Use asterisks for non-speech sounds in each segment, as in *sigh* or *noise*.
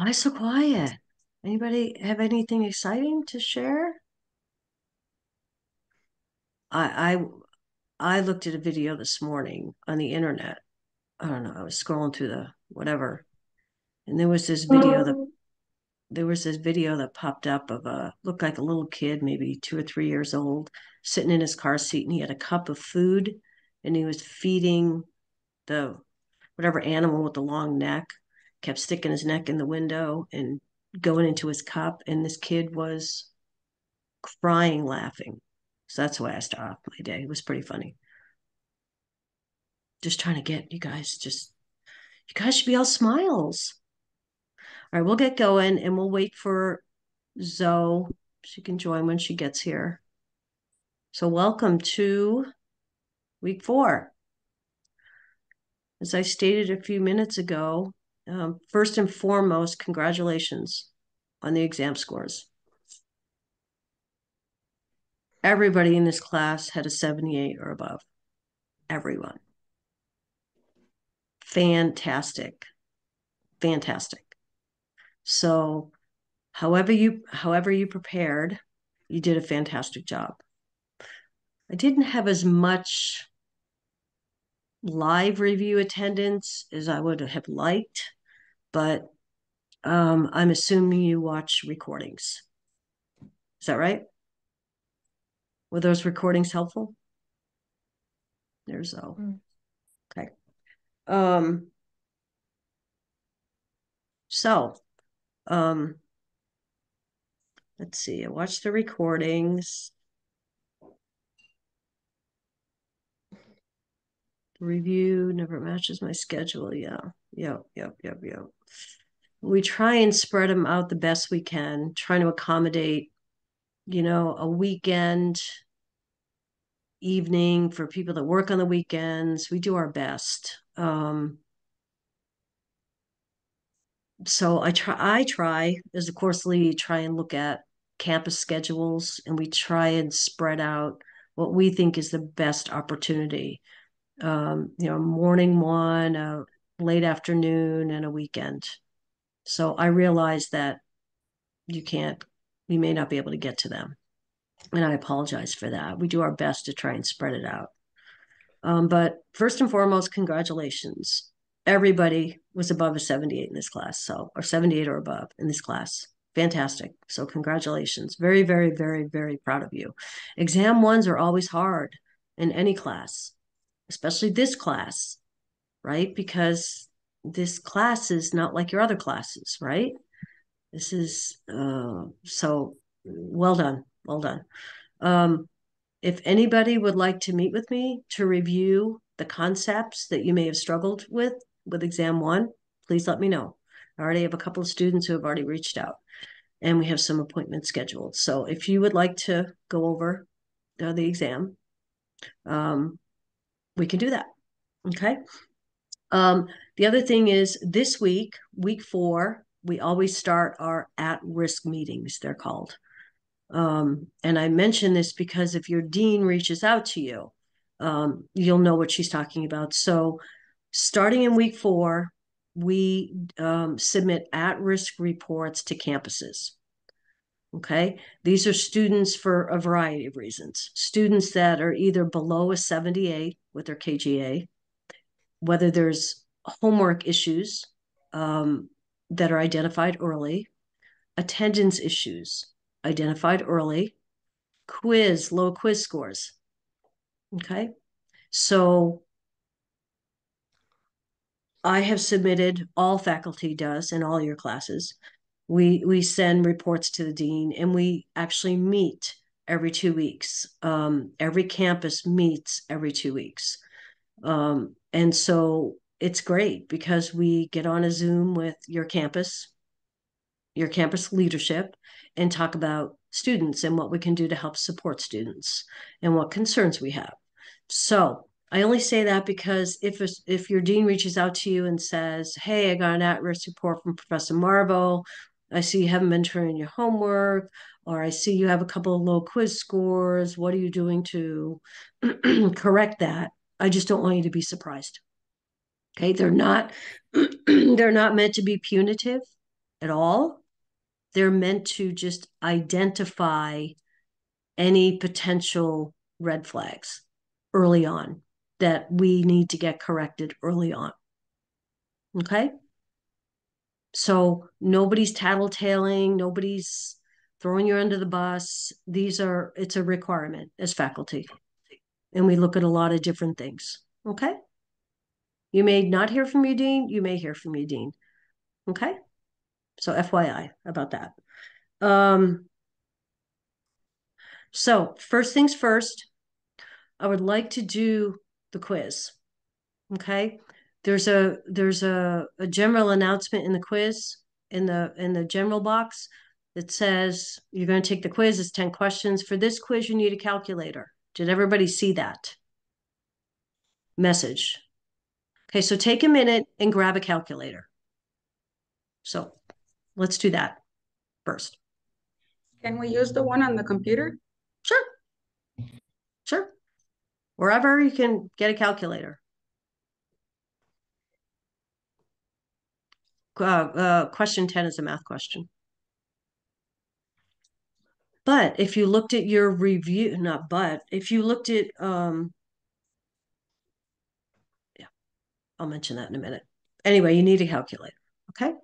Why so quiet? Anybody have anything exciting to share? I I I looked at a video this morning on the internet. I don't know, I was scrolling through the whatever, and there was this video that um. there was this video that popped up of a looked like a little kid, maybe two or three years old, sitting in his car seat, and he had a cup of food, and he was feeding the whatever animal with the long neck, kept sticking his neck in the window and going into his cup, and this kid was crying, laughing. So that's why I off my day. It was pretty funny. Just trying to get you guys just you guys should be all smiles. All right, we'll get going and we'll wait for Zoe. She can join when she gets here. So welcome to week four. As I stated a few minutes ago, um, first and foremost, congratulations on the exam scores. Everybody in this class had a 78 or above. Everyone. Fantastic. Fantastic. So however you however you prepared, you did a fantastic job. I didn't have as much live review attendance as I would have liked, but um, I'm assuming you watch recordings. Is that right? Were those recordings helpful? There's Zoe. Mm. Okay. Um, so, um, let's see. I watched the recordings. Review never matches my schedule. Yeah. Yep. Yep. Yep. Yep. We try and spread them out the best we can, trying to accommodate, you know, a weekend evening for people that work on the weekends. We do our best. Um, so I try I try as a course lead try and look at campus schedules and we try and spread out what we think is the best opportunity. Um, you know, morning one, a late afternoon, and a weekend. So I realize that you can't, you may not be able to get to them and I apologize for that. We do our best to try and spread it out. Um, but first and foremost, congratulations. Everybody was above a 78 in this class, so or 78 or above in this class. Fantastic. So congratulations. Very, very, very, very proud of you. Exam ones are always hard in any class, especially this class, right? Because this class is not like your other classes, right? This is uh, so well done well done. Um, if anybody would like to meet with me to review the concepts that you may have struggled with with exam one, please let me know. I already have a couple of students who have already reached out and we have some appointments scheduled. So if you would like to go over uh, the exam, um, we can do that. Okay. Um, the other thing is this week, week four, we always start our at risk meetings, they're called. Um, and I mention this because if your dean reaches out to you, um, you'll know what she's talking about. So, starting in week four, we um, submit at risk reports to campuses. Okay. These are students for a variety of reasons. Students that are either below a 78 with their KGA, whether there's homework issues um, that are identified early, attendance issues, identified early, quiz, low quiz scores. Okay. So I have submitted, all faculty does in all your classes. We we send reports to the dean and we actually meet every two weeks. Um, every campus meets every two weeks. Um, and so it's great because we get on a Zoom with your campus, your campus leadership, and talk about students and what we can do to help support students and what concerns we have. So I only say that because if if your dean reaches out to you and says, "Hey, I got an at-risk report from Professor Marvel. I see you haven't been turning your homework, or I see you have a couple of low quiz scores. What are you doing to *clears throat* correct that?" I just don't want you to be surprised. Okay, they're not *clears throat* they're not meant to be punitive. at all. They're meant to just identify any potential red flags early on that we need to get corrected early on. Okay? So nobody's tattletaling, nobody's throwing you under the bus. These are, it's a requirement as faculty. And we look at a lot of different things. Okay? You may not hear from your dean, you may hear from your dean. Okay? So FYI about that. Um, so first things first, I would like to do the quiz. Okay? There's a there's a, a general announcement in the quiz in the in the general box that says you're going to take the quiz. It's 10 questions. For this quiz, you need a calculator. Did everybody see that message? Okay, so take a minute and grab a calculator. So let's do that first. Can we use the one on the computer? Sure. Sure. Wherever you can get a calculator. Uh, uh, question 10 is a math question. But if you looked at your review, not but, if you looked at, um, yeah, I'll mention that in a minute. Anyway, you need a calculator, okay?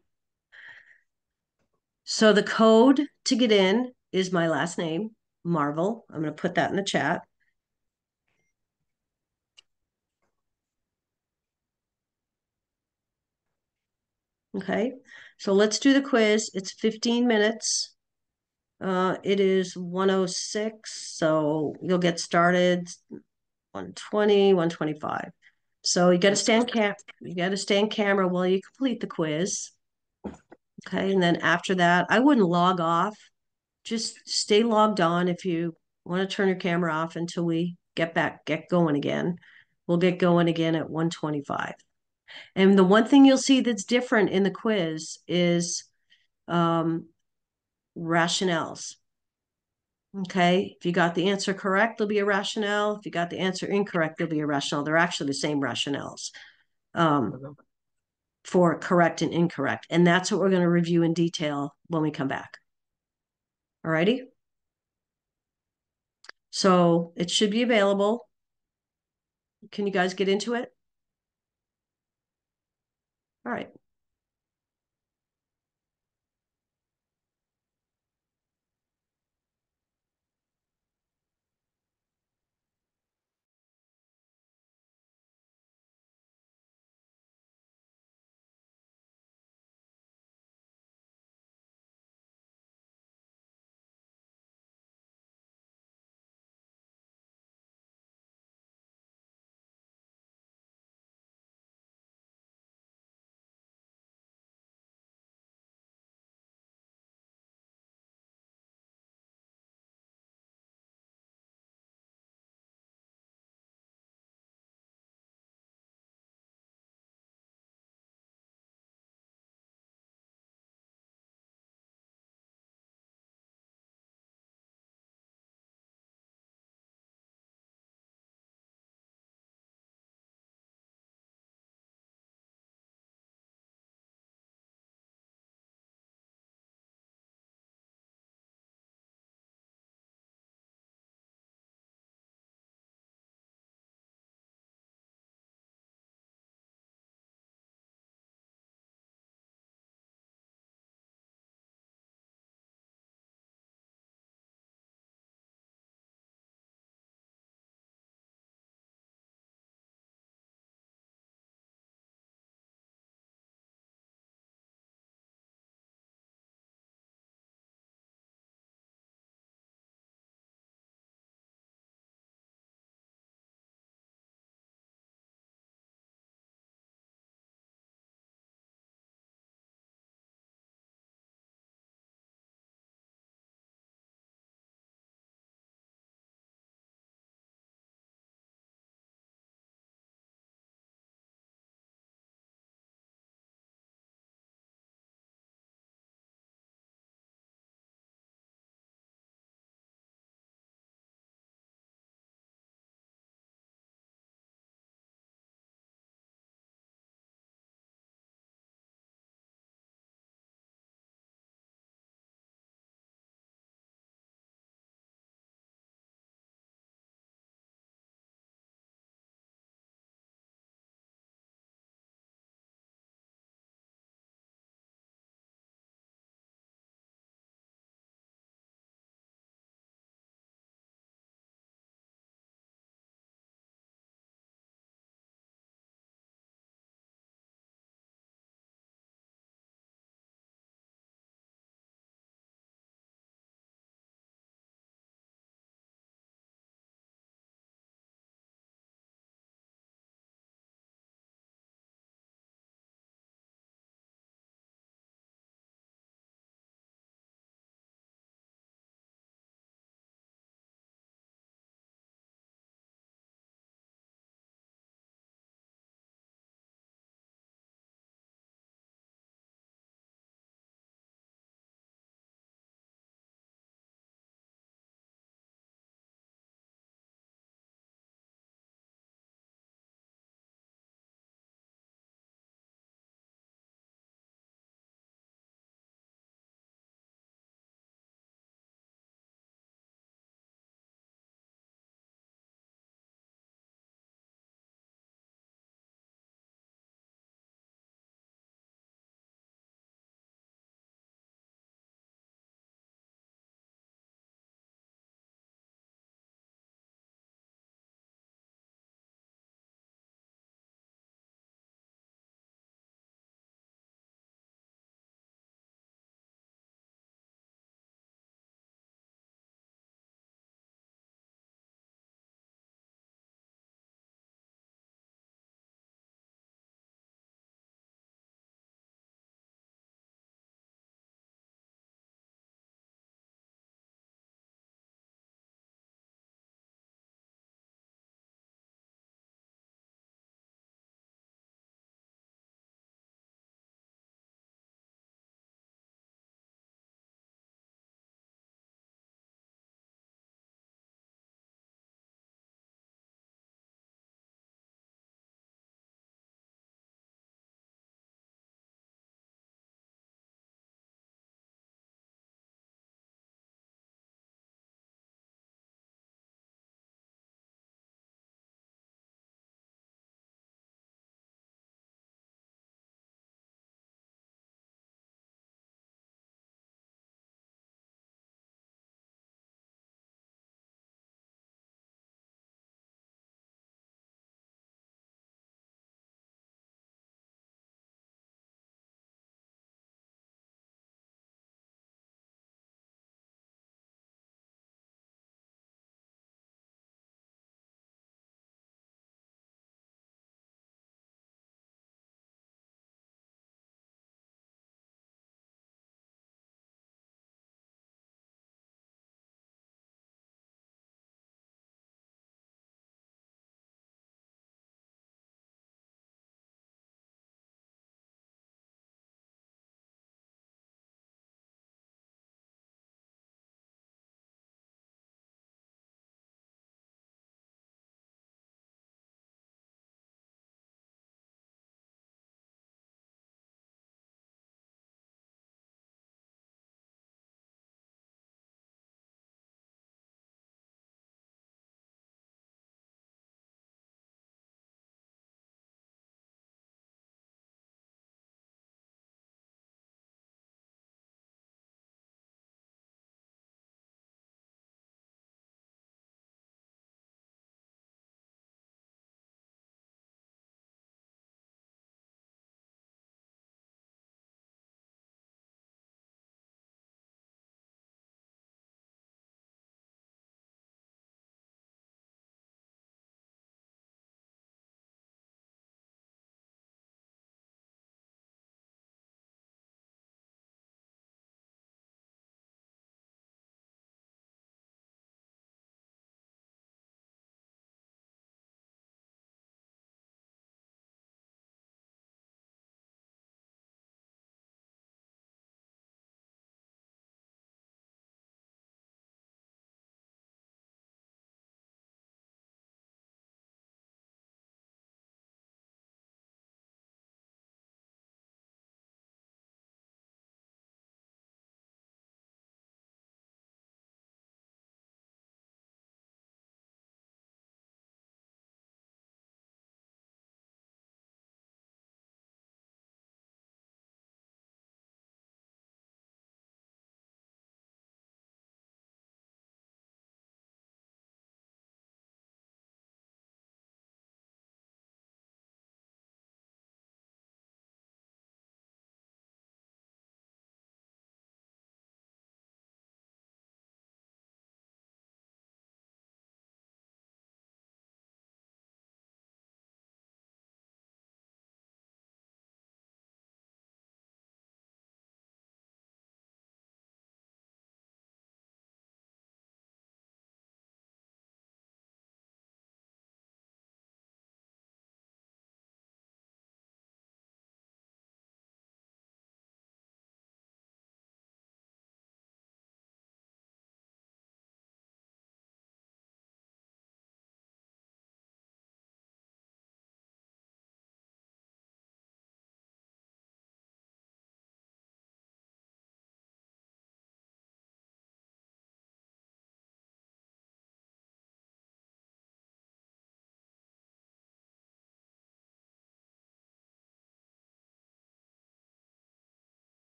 So the code to get in is my last name, Marvel. I'm going to put that in the chat. Okay, so let's do the quiz. It's 15 minutes. Uh, it is 106, so you'll get started 120, 125. So you got to stand cam you got to stand camera while you complete the quiz. Okay, and then after that, I wouldn't log off. Just stay logged on if you want to turn your camera off until we get back, get going again. We'll get going again at 125. And the one thing you'll see that's different in the quiz is um, rationales. Okay, if you got the answer correct, there'll be a rationale. If you got the answer incorrect, there'll be a rationale. They're actually the same rationales um, for correct and incorrect. And that's what we're going to review in detail when we come back. All righty. So it should be available. Can you guys get into it? All right.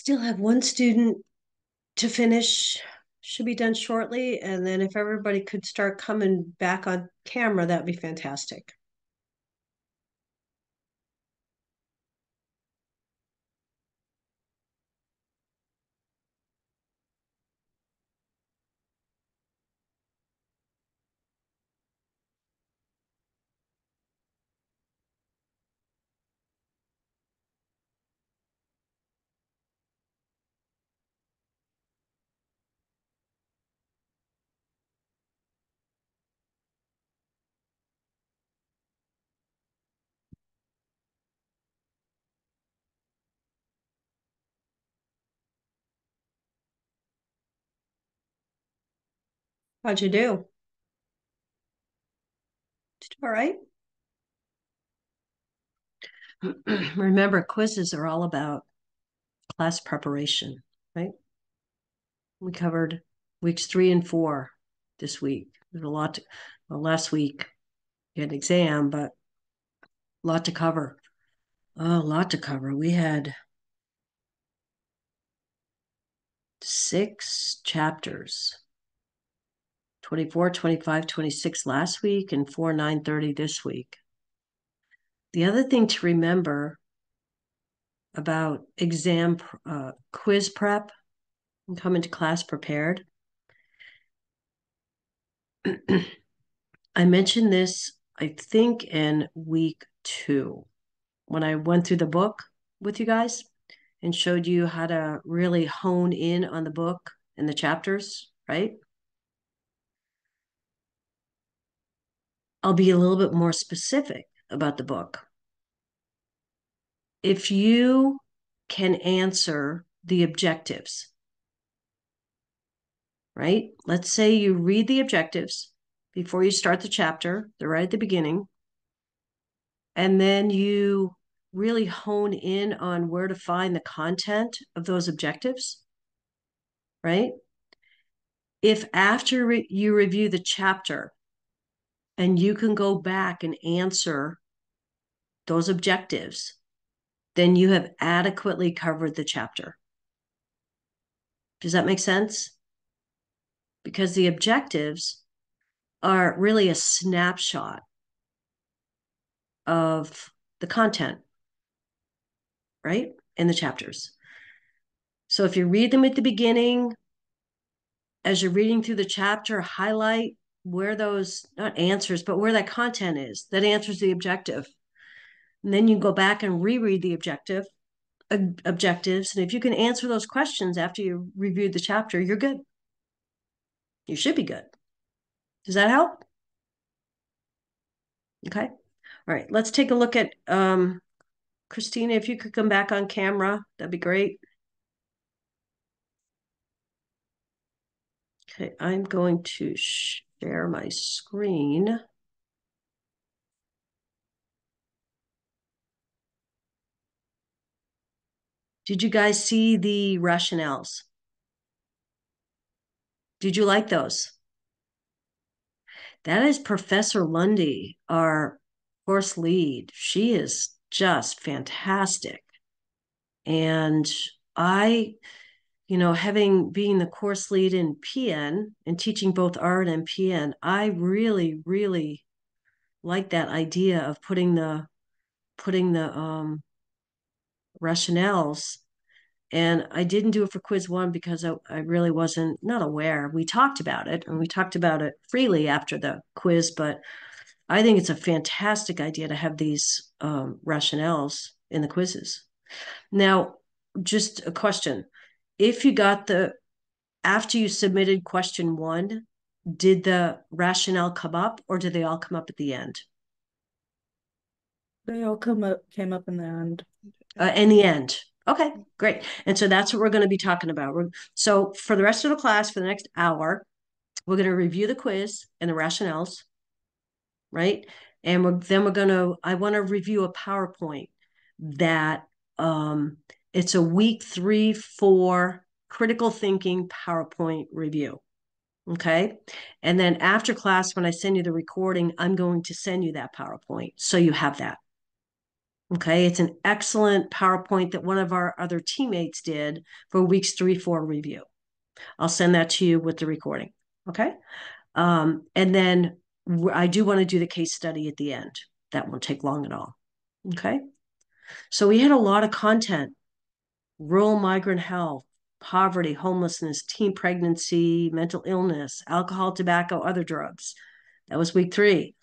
Still have one student to finish, should be done shortly. And then if everybody could start coming back on camera, that'd be fantastic. How'd you do? Did All right. *clears throat* Remember, quizzes are all about class preparation, right? We covered weeks three and four this week. There's a lot to, well, last week we had an exam, but a lot to cover. Oh, a lot to cover. We had six chapters 24, 25, 26 last week, and 4, 9, 30 this week. The other thing to remember about exam uh, quiz prep and coming to class prepared. *clears throat* I mentioned this, I think, in week two when I went through the book with you guys and showed you how to really hone in on the book and the chapters, right? I'll be a little bit more specific about the book. If you can answer the objectives, right? Let's say you read the objectives before you start the chapter, they're right at the beginning, and then you really hone in on where to find the content of those objectives, right? If after re- you review the chapter and you can go back and answer those objectives, then you have adequately covered the chapter. Does that make sense? Because the objectives are really a snapshot of the content, right? In the chapters. So if you read them at the beginning, as you're reading through the chapter, highlight where those, not answers, but where that content is that answers the objective. And then you go back and reread the objective ob- objectives. And if you can answer those questions after you reviewed the chapter, you're good. You should be good. Does that help? Okay. All right. Let's take a look at um, Christina. If you could come back on camera, that'd be great. Okay, I'm going to share my screen. Did you guys see the rationales? Did you like those? That is Professor Lundy, our course lead. She is just fantastic. And I, you know, having being the course lead in PN and teaching both RN and PN, I really, really like that idea of putting the putting the um rationales and I didn't do it for quiz one because I, I, really wasn't not aware. We talked about it and we talked about it freely after the quiz, but I think it's a fantastic idea to have these um, rationales in the quizzes. Now, just a question. If you got the, after you submitted question one, did the rationale come up or did they all come up at the end? They all come up, came up in the end. Uh, in the end. Okay, great. And so that's what we're going to be talking about. We're, so for the rest of the class, for the next hour, we're going to review the quiz and the rationales, right? And we're, then we're going to, I want to review a PowerPoint that um, it's a week three, four critical thinking PowerPoint review. Okay. And then after class, when I send you the recording, I'm going to send you that PowerPoint. So you have that. Okay, it's an excellent PowerPoint that one of our other teammates did for weeks three, four review. I'll send that to you with the recording. Okay. Um, and then I do want to do the case study at the end. That won't take long at all. Okay. So we had a lot of content rural migrant health, poverty, homelessness, teen pregnancy, mental illness, alcohol, tobacco, other drugs. That was week three.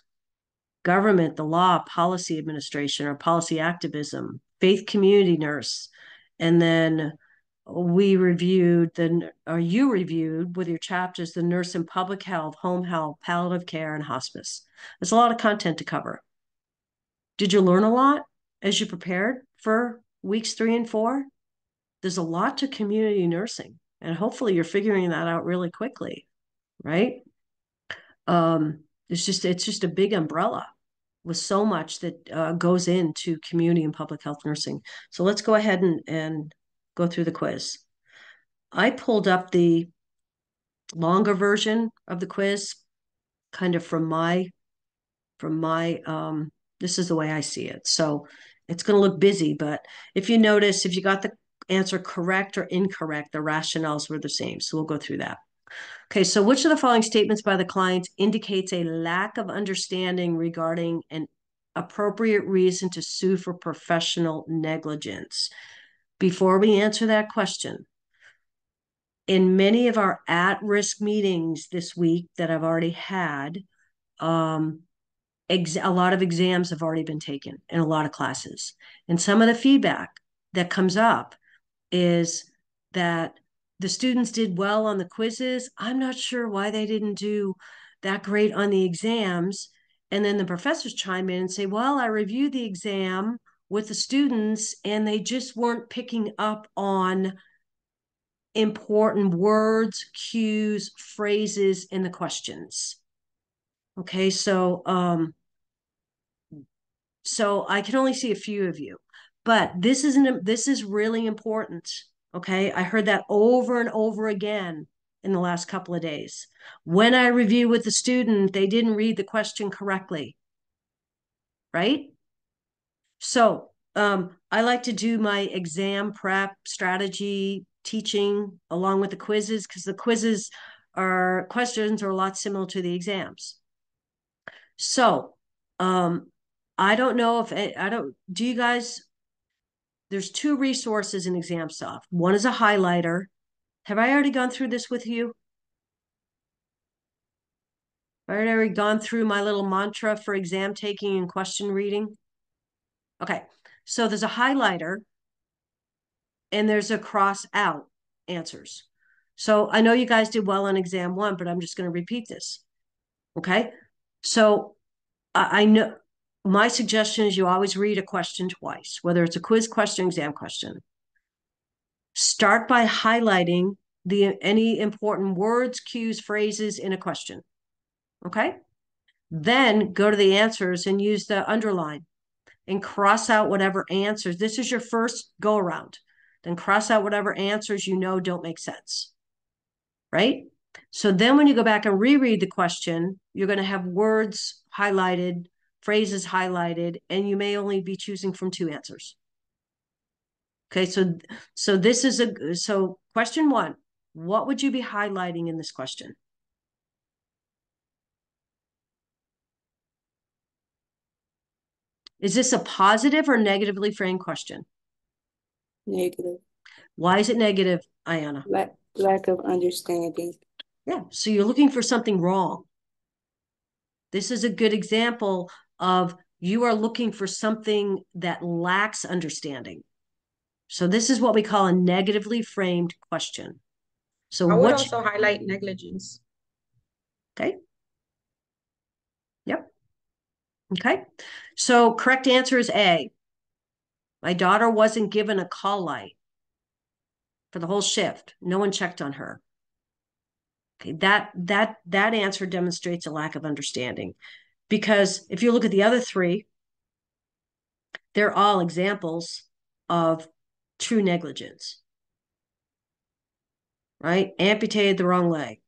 Government, the law, policy administration, or policy activism, faith community nurse. And then we reviewed the or you reviewed with your chapters the nurse in public health, home health, palliative care, and hospice. There's a lot of content to cover. Did you learn a lot as you prepared for weeks three and four? There's a lot to community nursing, and hopefully you're figuring that out really quickly, right? Um, it's just it's just a big umbrella with so much that uh, goes into community and public health nursing. So let's go ahead and, and go through the quiz. I pulled up the longer version of the quiz, kind of from my from my um, this is the way I see it. So it's going to look busy, but if you notice, if you got the answer correct or incorrect, the rationales were the same. So we'll go through that. Okay, so which of the following statements by the client indicates a lack of understanding regarding an appropriate reason to sue for professional negligence? Before we answer that question, in many of our at risk meetings this week that I've already had, um, a lot of exams have already been taken in a lot of classes. And some of the feedback that comes up is that the students did well on the quizzes. I'm not sure why they didn't do that great on the exams. And then the professors chime in and say, Well, I reviewed the exam with the students and they just weren't picking up on important words, cues, phrases in the questions. Okay, so um, so I can only see a few of you, but this isn't this is really important. Okay, I heard that over and over again in the last couple of days. When I review with the student, they didn't read the question correctly. Right? So um, I like to do my exam prep strategy teaching along with the quizzes because the quizzes are questions are a lot similar to the exams. So um, I don't know if I don't. Do you guys? There's two resources in ExamSoft. One is a highlighter. Have I already gone through this with you? Have I already gone through my little mantra for exam taking and question reading? Okay, so there's a highlighter and there's a cross out answers. So I know you guys did well on exam one, but I'm just going to repeat this. Okay. So I, I know my suggestion is you always read a question twice, whether it's a quiz question, exam question. Start by highlighting the any important words, cues, phrases in a question. Okay. Then go to the answers and use the underline and cross out whatever answers. This is your first go around. Then cross out whatever answers you know don't make sense. Right? So then when you go back and reread the question, you're going to have words highlighted, phrases highlighted, and you may only be choosing from two answers. Okay, so so this is a so question 1, what would you be highlighting in this question? Is this a positive or negatively framed question? Negative. Why is it negative, Ayana? Lack, lack of understanding. Yeah, so you're looking for something wrong. This is a good example of you are looking for something that lacks understanding. So this is what we call a negatively framed question. So I would also highlight negligence. Okay. Yep. Okay. So correct answer is A. My daughter wasn't given a call light for the whole shift. No one checked on her. Okay, that that that answer demonstrates a lack of understanding. Because if you look at the other three, they're all examples of true negligence. Right? Amputated the wrong leg,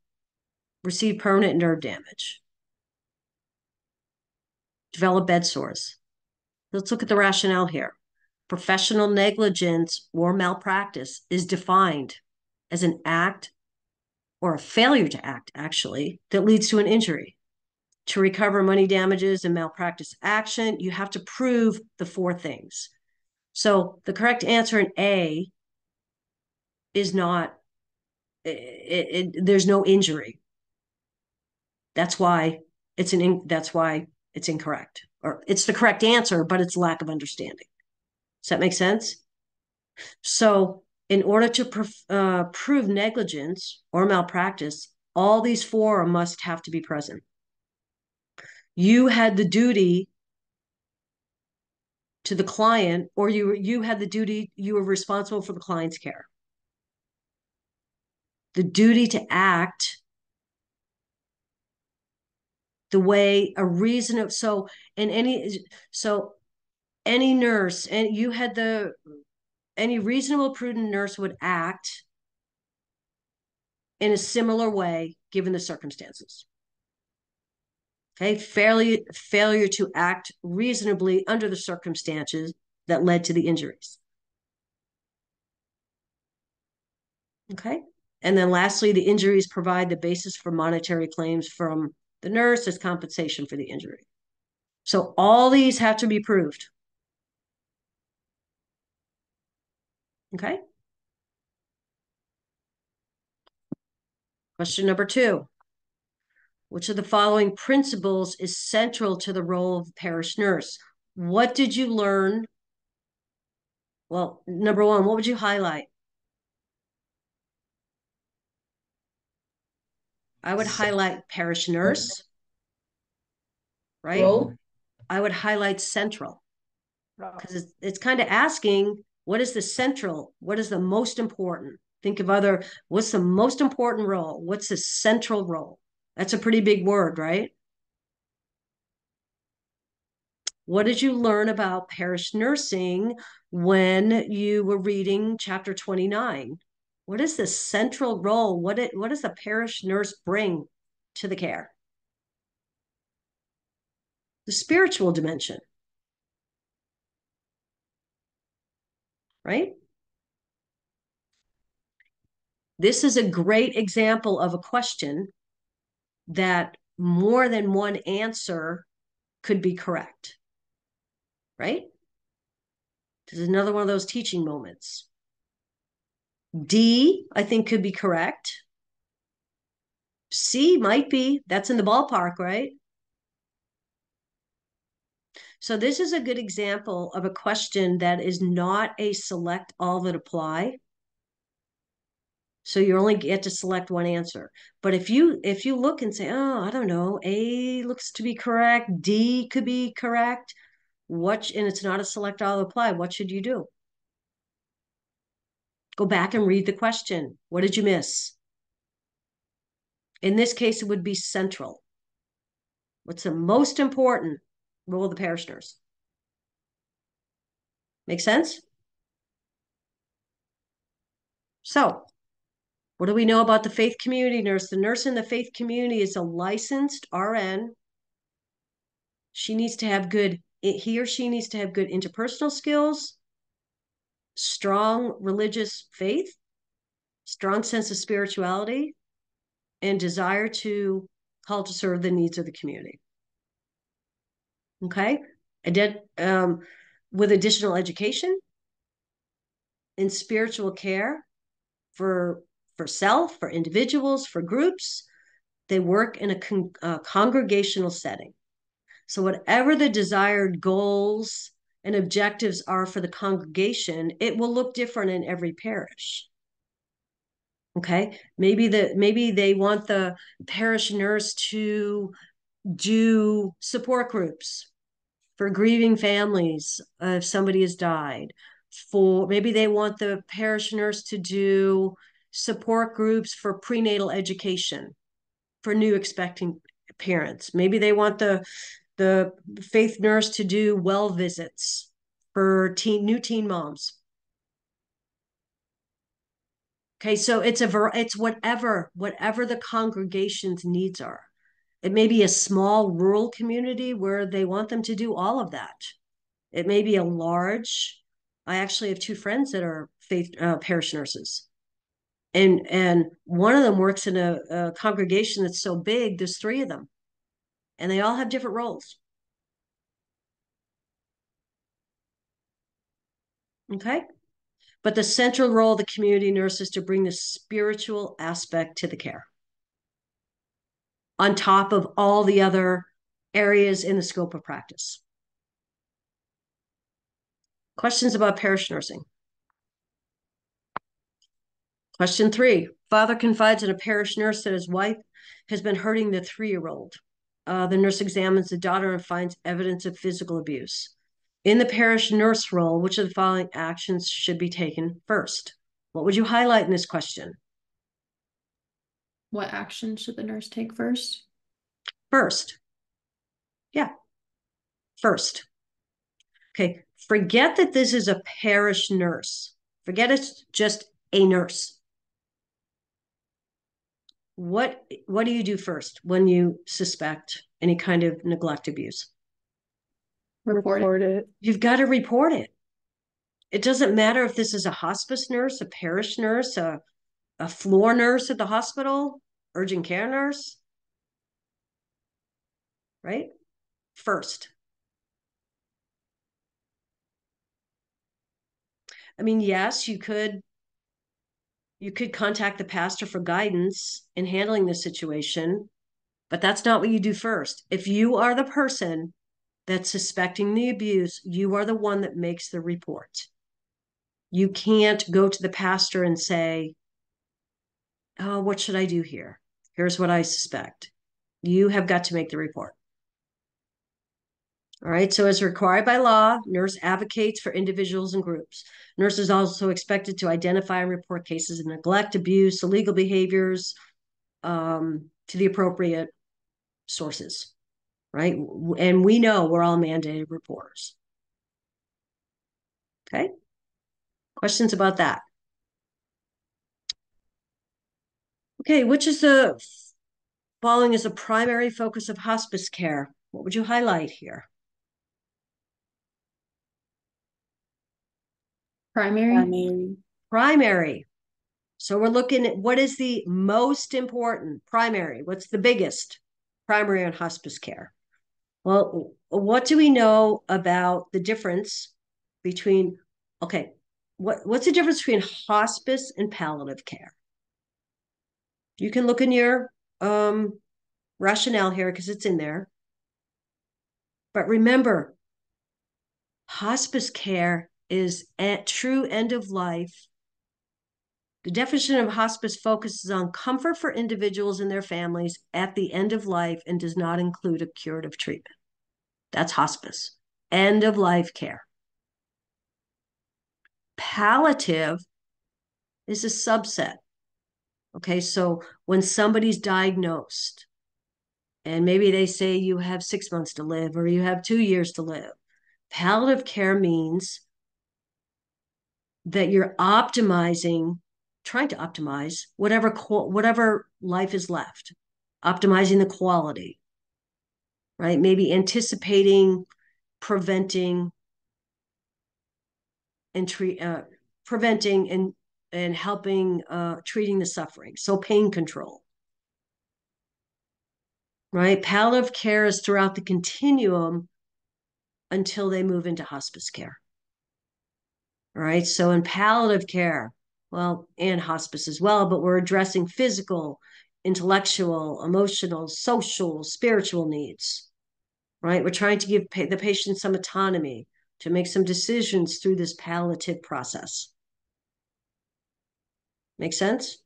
received permanent nerve damage, developed bed sores. Let's look at the rationale here. Professional negligence or malpractice is defined as an act or a failure to act, actually, that leads to an injury. To recover money damages and malpractice action, you have to prove the four things. So the correct answer in A is not, it, it, there's no injury. That's why it's an, in, that's why it's incorrect. Or it's the correct answer, but it's lack of understanding. Does that make sense? So in order to pr uh, prove negligence or malpractice, all these four must have to be present. You had the duty to the client, or you you had the duty, you were responsible for the client's care. The duty to act the way a reason of so and any so any nurse and you had the any reasonable prudent nurse would act in a similar way given the circumstances okay failure failure to act reasonably under the circumstances that led to the injuries okay and then lastly the injuries provide the basis for monetary claims from the nurse as compensation for the injury so all these have to be proved Okay. Question number two. Which of the following principles is central to the role of parish nurse? What did you learn? Well, number one, what would you highlight? I would highlight parish nurse, right? Role. I would highlight central because it's, it's kind of asking what is the central? What is the most important? Think of other, what's the most important role? What's the central role? That's a pretty big word, right? What did you learn about parish nursing when you were reading chapter 29? What is the central role? What it what does the parish nurse bring to the care? The spiritual dimension. right? This is a great example of a question that more than one answer could be correct, right? This is another one of those teaching moments. D, I think, could be correct. C might be. That's in the ballpark, right? So this is a good example of a question that is not a select all that apply. So you only get to select one answer. But if you if you look and say, oh, I don't know, A looks to be correct, D could be correct, what and it's not a select all apply, what should you do? Go back and read the question. What did you miss? In this case, it would be central. What's the most important? role of the parish nurse. Make sense? So, what do we know about the faith community nurse? The nurse in the faith community is a licensed RN. She needs to have good, he or she needs to have good interpersonal skills, strong religious faith, strong sense of spirituality, and desire to call to serve the needs of the community. Okay. I did um, with additional education in spiritual care for for self, for individuals, for groups. They work in a con- uh, congregational setting. So whatever the desired goals and objectives are for the congregation, it will look different in every parish. Okay, maybe the maybe they want the parish nurse to do support groups for grieving families uh, if somebody has died for maybe they want the parish nurse to do support groups for prenatal education for new expecting parents maybe they want the the faith nurse to do well visits for teen new teen moms okay so it's a it's whatever whatever the congregation's needs are it may be a small rural community where they want them to do all of that. It may be a large. I actually have two friends that are faith uh, parish nurses, and and one of them works in a, a congregation that's so big. There's three of them, and they all have different roles. Okay. But the central role of the community nurse is to bring the spiritual aspect to the care on top of all the other areas in the scope of practice. Questions about parish nursing? Question three Father confides in a parish nurse that his wife has been hurting the three year old. Uh, the nurse examines the daughter and finds evidence of physical abuse. In the parish nurse role, which of the following actions should be taken first? What would you highlight in this question? What action should the nurse take first? First. Yeah. First. Okay. Forget that this is a parish nurse. Forget it's just a nurse. What what do you do first when you suspect any kind of neglect abuse? Report, report it. You've got to report it. It doesn't matter if this is a hospice nurse, a parish nurse, a, a floor nurse at the hospital, urgent care nurse. Right? First. I mean, yes, you could you could contact the pastor for guidance in handling the situation, but that's not what you do first. If you are the person that's suspecting the abuse, you are the one that makes the report. You can't go to the pastor and say, Oh, what should I do here? Here's what I suspect. You have got to make the report. All right, so as required by law, nurse advocates for individuals and groups. Nurse is also expected to identify and report cases of neglect, abuse, illegal behaviors um, to the appropriate sources, right? And we know we're all mandated reporters. Okay, questions about that? Okay, which is the following is a primary focus of hospice care? What would you highlight here? Primary, Primary. Primary. So we're looking at what is the most important primary? What's the biggest primary and hospice care? Well, what do we know about the difference between, okay, what, what's the difference between hospice and palliative care? You can look in your um, rationale here because it's in there. But remember, hospice care is at true end of life. The definition of hospice focuses on comfort for individuals and their families at the end of life and does not include a curative treatment. That's hospice, end of life care. Palliative is a subset. Okay, so when somebody's diagnosed and maybe they say you have six months to live or you have two years to live, palliative care means that you're optimizing trying to optimize whatever whatever life is left optimizing the quality right? Maybe anticipating preventing and treat uh, preventing and and helping uh, treating the suffering. So pain control. Right? Palliative care is throughout the continuum until they move into hospice care right. So in palliative care, well, and hospice as well, but we're addressing physical, intellectual, emotional, social, spiritual needs. Right. We're trying to give the patient some autonomy to make some decisions through this palliative process. Make sense?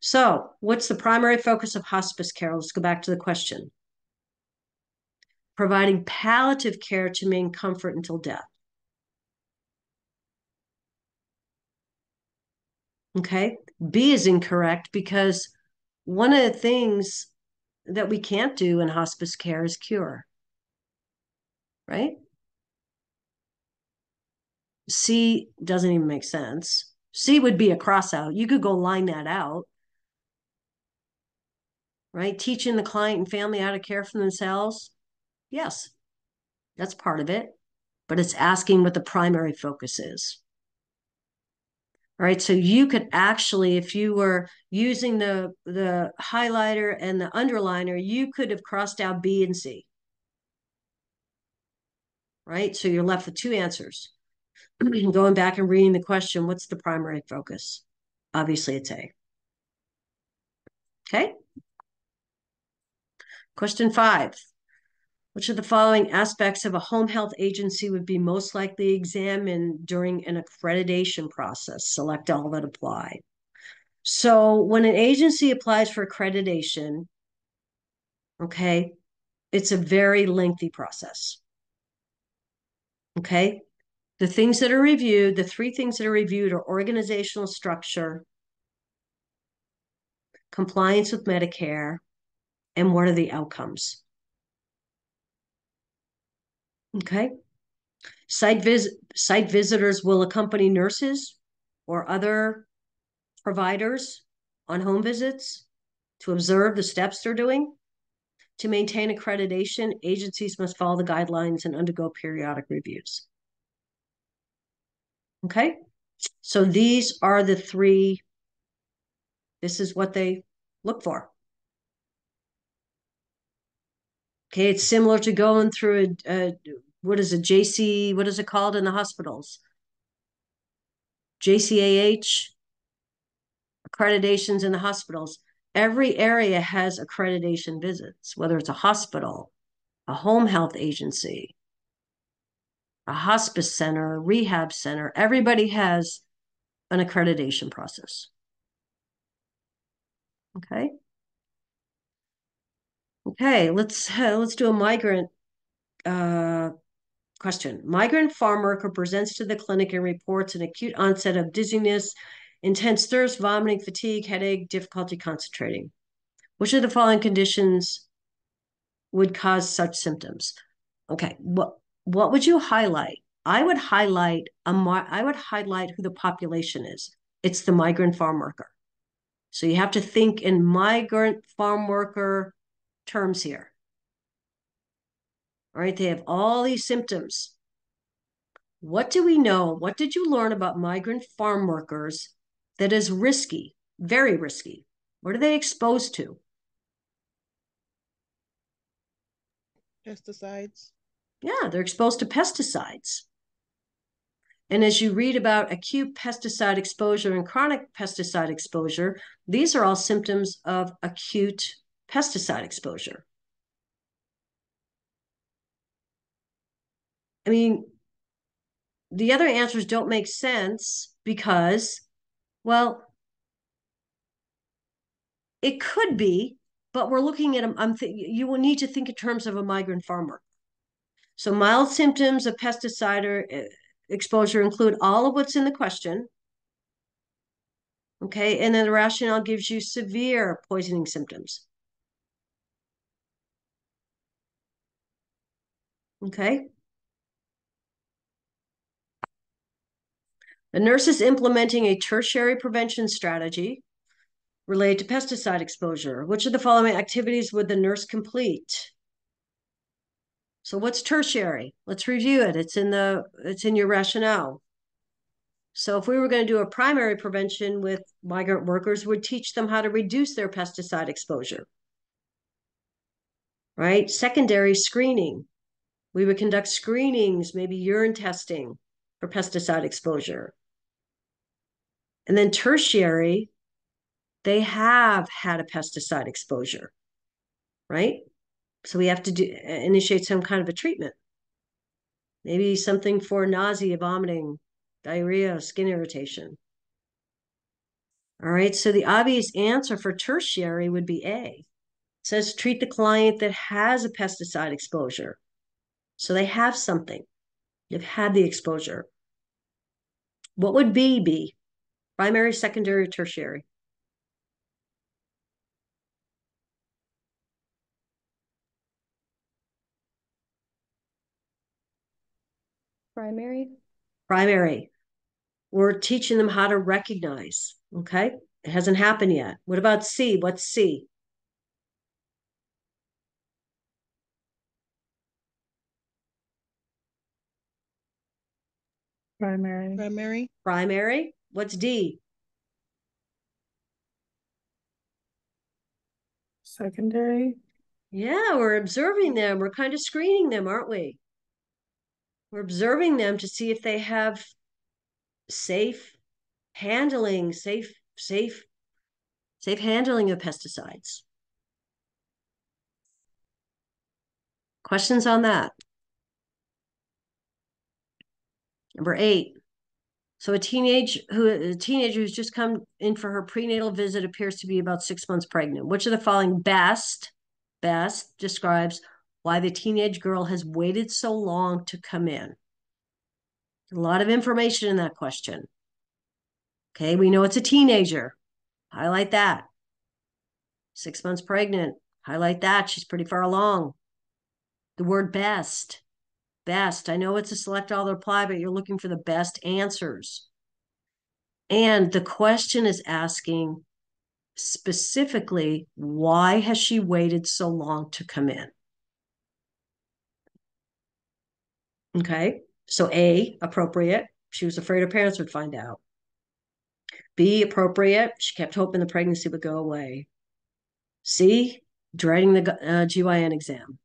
So, what's the primary focus of hospice care? Let's go back to the question. Providing palliative care to maintain comfort until death. Okay. B is incorrect because one of the things that we can't do in hospice care is cure. Right? C doesn't even make sense. C would be a cross out. You could go line that out. Right? Teaching the client and family how to care for themselves. Yes, that's part of it. but it's asking what the primary focus is. Right, so you could actually, if you were using the the highlighter and the underliner, you could have crossed out B and C. Right, so you're left with two answers. *clears throat* Going back and reading the question, what's the primary focus? Obviously, it's A. Okay. Question five. Which of the following aspects of a home health agency would be most likely examined during an accreditation process? Select all that apply. So when an agency applies for accreditation, okay, it's a very lengthy process. Okay. The things that are reviewed, the three things that are reviewed are organizational structure, compliance with Medicare, and what are the outcomes? Okay. Site visit site visitors will accompany nurses or other providers on home visits to observe the steps they're doing. To maintain accreditation, agencies must follow the guidelines and undergo periodic reviews. Okay, so these are the three. This is what they look for. Okay, it's similar to going through a, a what is a JC, what is it called in the hospitals? JCAH accreditations in the hospitals. Every area has accreditation visits, whether it's a hospital, a home health agency, a hospice center, a rehab center. Everybody has an accreditation process. Okay. Okay, let's *laughs* let's do a migrant uh, question. Migrant farm worker presents to the clinic and reports an acute onset of dizziness, intense thirst, vomiting, fatigue, headache, difficulty concentrating. Which of the following conditions would cause such symptoms? Okay, what what would you highlight? I would highlight a I would highlight who the population is. It's the migrant farm worker. So you have to think in migrant farm worker terms here. All right, they have all these symptoms. What do we know? What did you learn about migrant farm workers that is risky, very risky? What are they exposed to? Pesticides. Yeah, they're exposed to pesticides. And as you read about acute pesticide exposure and chronic pesticide exposure, these are all symptoms of acute pesticide exposure. I mean, the other answers don't make sense because, well, it could be, but we're looking at. I'm th- you will need to think in terms of a migrant farmer. So mild symptoms of pesticide uh, exposure include all of what's in the question. Okay, and then the rationale gives you severe poisoning symptoms. Okay. The nurse is implementing a tertiary prevention strategy related to pesticide exposure. Which of the following activities would the nurse complete? So what's tertiary? Let's review it. It's in the it's in your rationale. So if we were going to do a primary prevention with migrant workers, we would teach them how to reduce their pesticide exposure. Right? Secondary screening. We would conduct screenings, maybe urine testing for pesticide exposure. And then tertiary, they have had a pesticide exposure, right? So we have to do uh, initiate some kind of a treatment. Maybe something for nausea, vomiting, diarrhea, skin irritation. All right, so the obvious answer for tertiary would be A. It says treat the client that has a pesticide exposure. So they have something. They've had the exposure. What would B be? Primary, secondary, tertiary? Primary. Primary. We're teaching them how to recognize. Okay. It hasn't happened yet. What about C? What's C? Primary. Primary. Primary. What's D? Secondary. Yeah, we're observing them. We're kind of screening them, aren't we? We're observing them to see if they have safe handling, safe, safe, safe handling of pesticides. Questions on that? Number eight. So a teenage who a teenager who's just come in for her prenatal visit appears to be about six months pregnant. Which of the following best best describes why the teenage girl has waited so long to come in? A lot of information in that question. Okay, we know it's a teenager. Highlight that. Six months pregnant. Highlight that. She's pretty far along. The word best. Best. I know it's a select all the reply, but you're looking for the best answers. And the question is asking specifically, why has she waited so long to come in? Okay, so A, appropriate. She was afraid her parents would find out. B, appropriate. She kept hoping the pregnancy would go away. C, dreading the uh, GYN exam.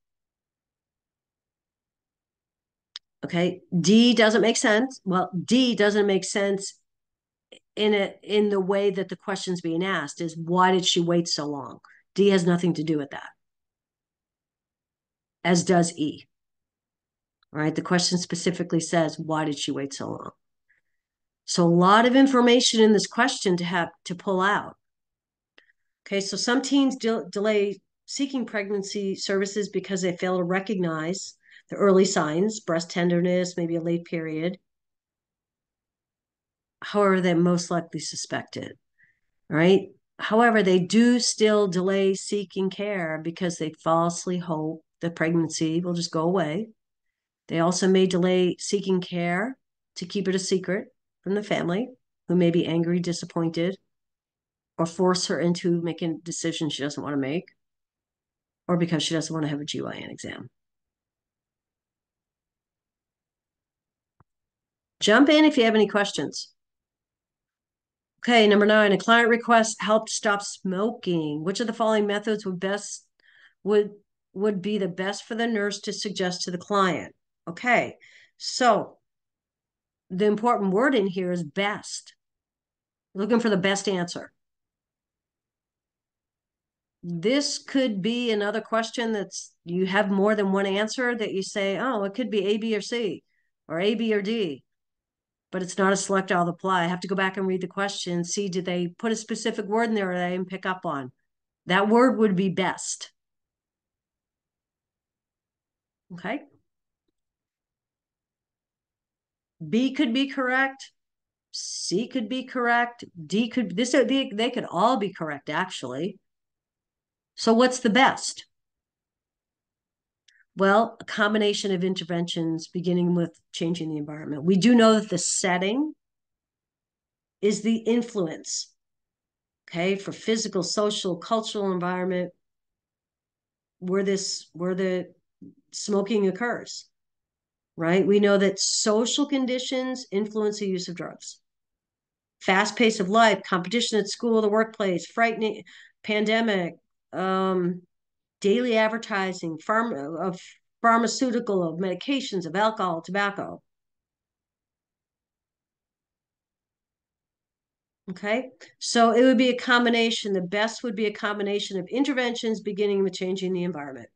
Okay, D doesn't make sense. Well, D doesn't make sense in a in the way that the question's being asked is why did she wait so long? D has nothing to do with that. As does E. All right, the question specifically says why did she wait so long? So a lot of information in this question to have to pull out. Okay, so some teens de delay seeking pregnancy services because they fail to recognize the early signs, breast tenderness, maybe a late period. However, they most likely suspect it, right? However, they do still delay seeking care because they falsely hope the pregnancy will just go away. They also may delay seeking care to keep it a secret from the family, who may be angry, disappointed, or force her into making decisions she doesn't want to make, or because she doesn't want to have a GYN exam. Jump in if you have any questions. Okay, number nine, a client requests help to stop smoking. Which of the following methods would best would would be the best for the nurse to suggest to the client? Okay, so the important word in here is best. Looking for the best answer. This could be another question that's you have more than one answer that you say, oh, it could be A, B, or C, or A, B, or D but it's not a select all apply. I have to go back and read the question, see did they put a specific word in there that I didn't pick up on. That word would be best. Okay. B could be correct. C could be correct. D could this they, they could all be correct actually. So what's the best? Well, a combination of interventions beginning with changing the environment. We do know that the setting is the influence, okay, for physical, social, cultural environment where this where the smoking occurs. Right? We know that social conditions influence the use of drugs. Fast pace of life, competition at school, the workplace, frightening pandemic, um, daily advertising farm of pharmaceutical, of medications, of alcohol, tobacco. Okay, so it would be a combination. The best would be a combination of interventions beginning with changing the environment.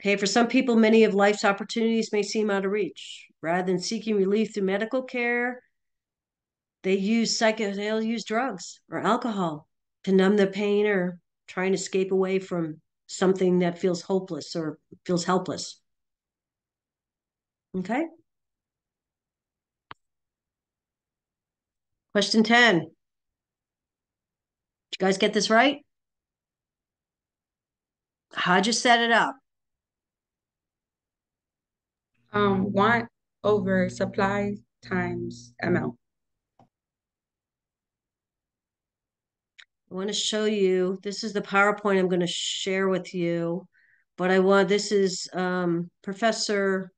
Okay, for some people, many of life's opportunities may seem out of reach. Rather than seeking relief through medical care, they use psycho, they'll use drugs or alcohol to numb the pain or try and escape away from something that feels hopeless or feels helpless. Okay. Question 10. Did you guys get this right? How'd you set it up? Um, want over supply times ML. I want to show you, this is the PowerPoint I'm going to share with you, but I want, this is um, Professor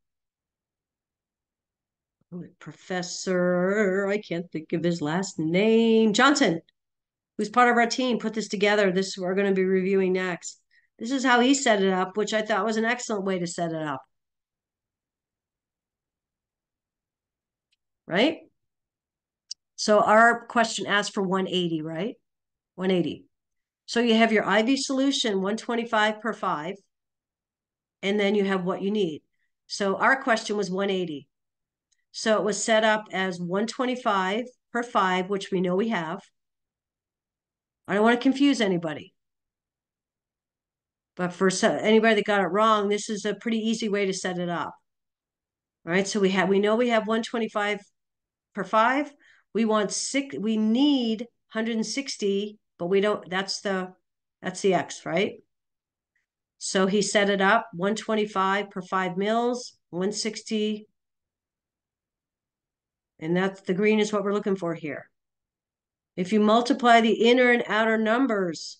Professor, I can't think of his last name, Johnson, who's part of our team, put this together. This we're going to be reviewing next. This is how he set it up, which I thought was an excellent way to set it up. Right? So our question asked for 180, right? 180. So you have your IV solution, 125 per five, and then you have what you need. So our question was 180. So it was set up as 125 per five, which we know we have. I don't want to confuse anybody. But for anybody that got it wrong, this is a pretty easy way to set it up. All right, so we have we know we have 125 per five. We want six, we need 160, but we don't, that's the that's the X, right? So he set it up 125 per five mils, 160. And that's the green is what we're looking for here. If you multiply the inner and outer numbers,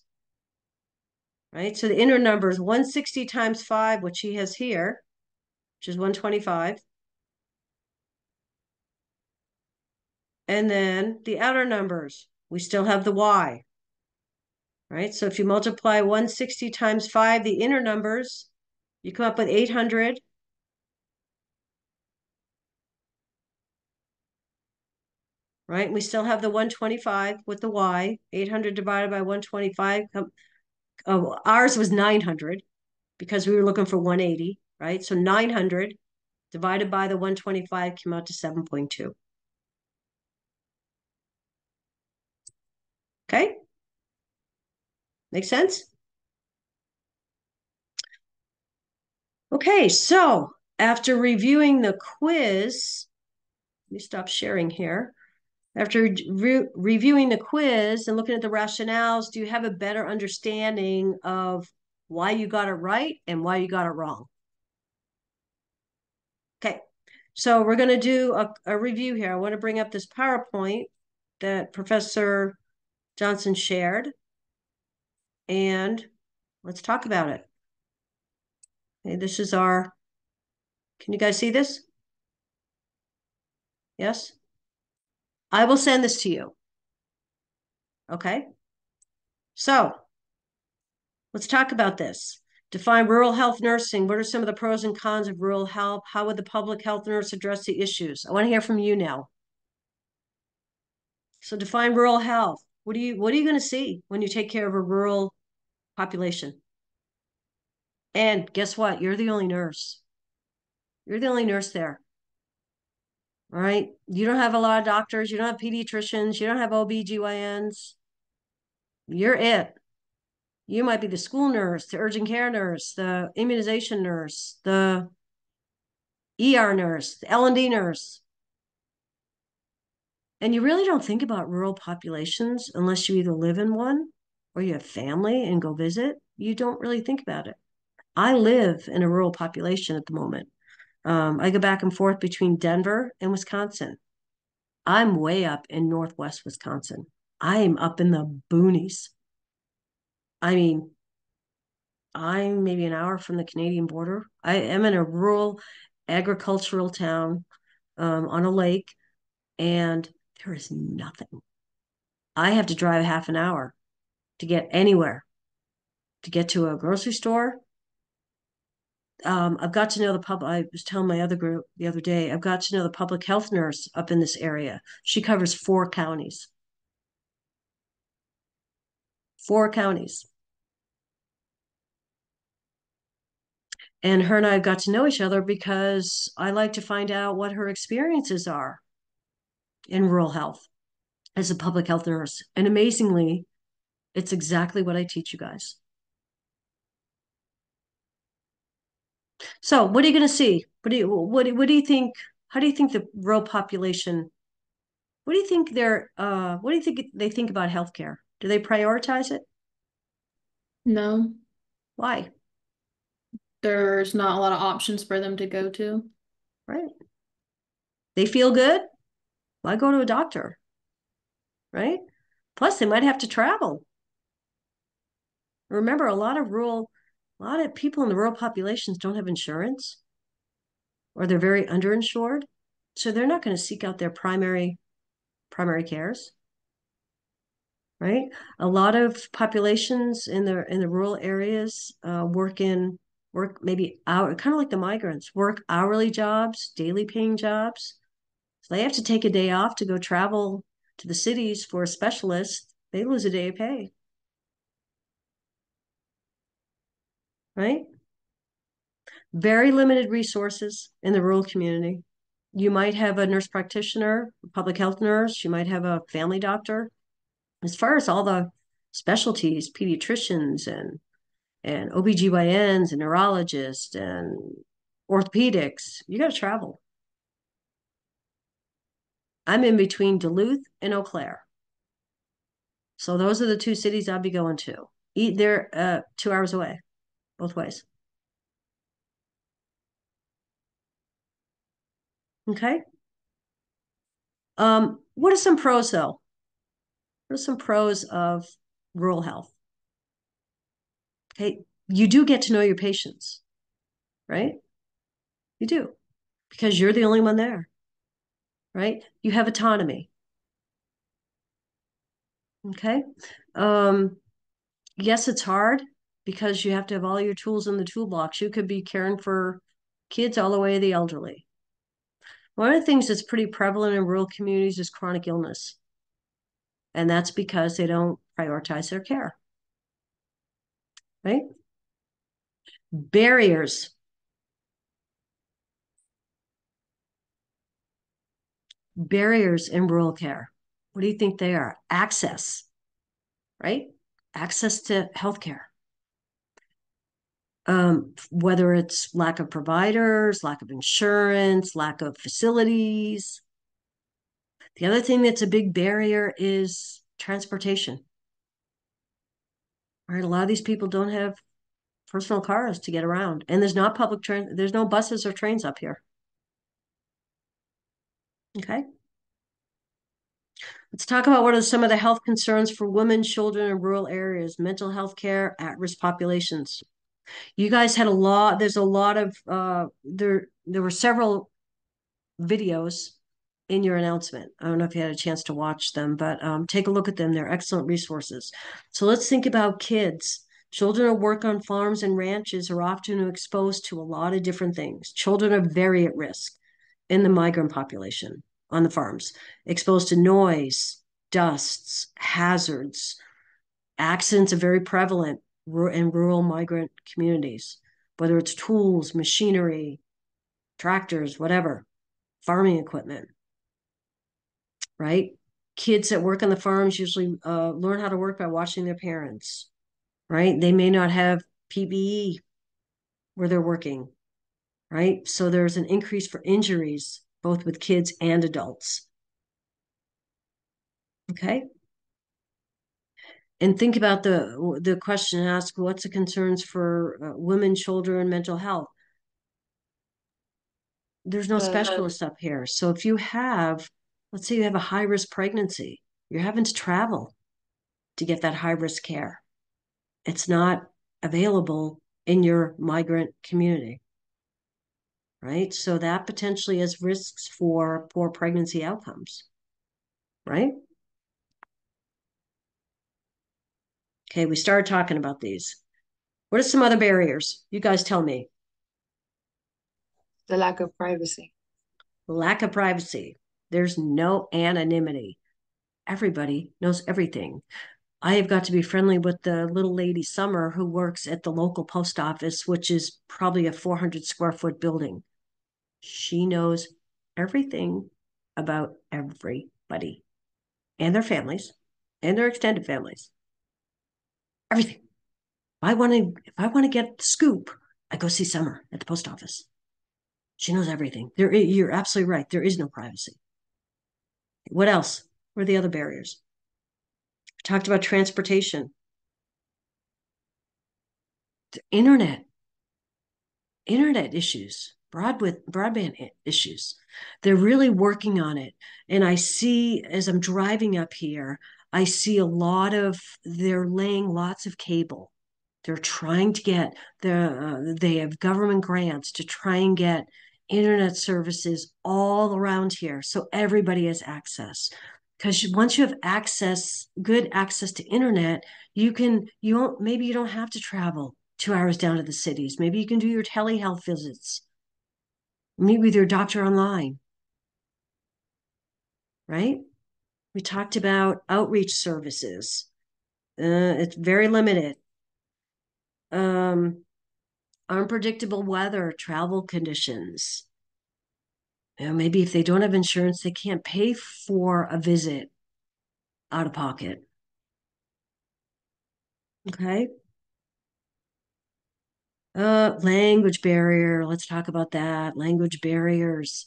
right? So the inner number is 160 times 5, which he has here, which is 125. And then the outer numbers, we still have the y, right? So if you multiply 160 times 5, the inner numbers, you come up with 800. Right? We still have the 125 with the y. 800 divided by 125. Oh, uh, ours was 900 because we were looking for 180, right? So 900 divided by the 125 came out to 7.2. Okay? Make sense? Okay, so after reviewing the quiz, let me stop sharing here. After re reviewing the quiz and looking at the rationales, do you have a better understanding of why you got it right and why you got it wrong? Okay, so we're going to do a, a review here. I want to bring up this PowerPoint that Professor Johnson shared. And let's talk about it. Okay, this is our, can you guys see this? Yes? I will send this to you. Okay? So, let's talk about this. Define rural health nursing. What are some of the pros and cons of rural health? How would the public health nurse address the issues? I want to hear from you now. So define rural health. What do you what are you going to see when you take care of a rural population? And guess what? You're the only nurse. You're the only nurse there. All right. You don't have a lot of doctors. You don't have pediatricians. You don't have OB-GYNs. You're it. You might be the school nurse, the urgent care nurse, the immunization nurse, the ER nurse, the L&D nurse. And you really don't think about rural populations unless you either live in one or you have family and go visit. You don't really think about it. I live in a rural population at the moment. Um, I go back and forth between Denver and Wisconsin. I'm way up in northwest Wisconsin. I am up in the boonies. I mean, I'm maybe an hour from the Canadian border. I am in a rural agricultural town um, on a lake, and there is nothing. I have to drive half an hour to get anywhere, to get to a grocery store. Um, I've got to know the public. I was telling my other group the other day, I've got to know the public health nurse up in this area. She covers four counties. Four counties. And her and I have got to know each other because I like to find out what her experiences are in rural health as a public health nurse. And amazingly, it's exactly what I teach you guys. So, what are you going to see? What do you what what do you think? How do you think the rural population? What do you think they're? Uh, what do you think they think about healthcare? Do they prioritize it? No. Why? There's not a lot of options for them to go to. Right. They feel good. Why go to a doctor? Right. Plus, they might have to travel. Remember, a lot of rural a lot of people in the rural populations don't have insurance or they're very underinsured. So they're not going to seek out their primary primary cares. Right? A lot of populations in the in the rural areas uh, work in work maybe hour kind of like the migrants, work hourly jobs, daily paying jobs. They have to take a day off to go travel to the cities for a specialist. They lose a day of pay. Right? Very limited resources in the rural community. You might have a nurse practitioner, a public health nurse, you might have a family doctor. As far as all the specialties, pediatricians and and OBGYNs and neurologists and orthopedics, you got to travel. I'm in between Duluth and Eau Claire. So those are the two cities I'll be going to. Eat they're uh, two hours away, both ways. Okay. Um, what are some pros though? What are some pros of rural health? Okay, you do get to know your patients, right? You do, because you're the only one there, right? You have autonomy. Okay. Um, yes, it's hard because you have to have all your tools in the toolbox. You could be caring for kids all the way to the elderly. One of the things that's pretty prevalent in rural communities is chronic illness. And that's because they don't prioritize their care. Right? Barriers. Barriers in rural care. What do you think they are? Access, right? Access to healthcare. Um, whether it's lack of providers, lack of insurance, lack of facilities. The other thing that's a big barrier is transportation. Right, a lot of these people don't have personal cars to get around, and there's not public train. There's no buses or trains up here. Okay. Let's talk about what are some of the health concerns for women, children in rural areas, mental health care, at-risk populations. You guys had a lot, there's a lot of, uh, there, there were several videos in your announcement. I don't know if you had a chance to watch them, but um, take a look at them. They're excellent resources. So let's think about kids. Children who work on farms and ranches are often exposed to a lot of different things. Children are very at risk in the migrant population on the farms, exposed to noise, dusts, hazards. Accidents are very prevalent in rural migrant communities, whether it's tools, machinery, tractors, whatever, farming equipment, right? Kids that work on the farms usually uh, learn how to work by watching their parents, right? They may not have PPE where they're working, right? So there's an increase for injuries both with kids and adults. Okay. And think about the the question asked, what's the concerns for uh, women, children, mental health? There's no uh, specialist up here. So if you have, let's say you have a high risk pregnancy, you're having to travel to get that high risk care. It's not available in your migrant community right? So that potentially has risks for poor pregnancy outcomes, right? Okay, we started talking about these. What are some other barriers? You guys tell me. The lack of privacy. Lack of privacy. There's no anonymity. Everybody knows everything. I have got to be friendly with the little lady Summer who works at the local post office, which is probably a 400 square foot building. She knows everything about everybody and their families and their extended families. Everything. If I want to, if I want to get the scoop, I go see Summer at the post office. She knows everything. There, eh, you're absolutely right. There is no privacy. What else? Are the other barriers? We talked about transportation, the internet, internet issues broadband broadband issues. They're really working on it, and I see as I'm driving up here, I see a lot of they're laying lots of cable. They're trying to get the uh, they have government grants to try and get internet services all around here so everybody has access because once you have access good access to internet you can you won't maybe you don't have to travel two hours down to the cities maybe you can do your telehealth visits meet with your doctor online right we talked about outreach services uh, it's very limited um unpredictable weather, travel conditions. You know, maybe if they don't have insurance, they can't pay for a visit out of pocket. Okay. Uh, language barrier. Let's talk about that. Language barriers.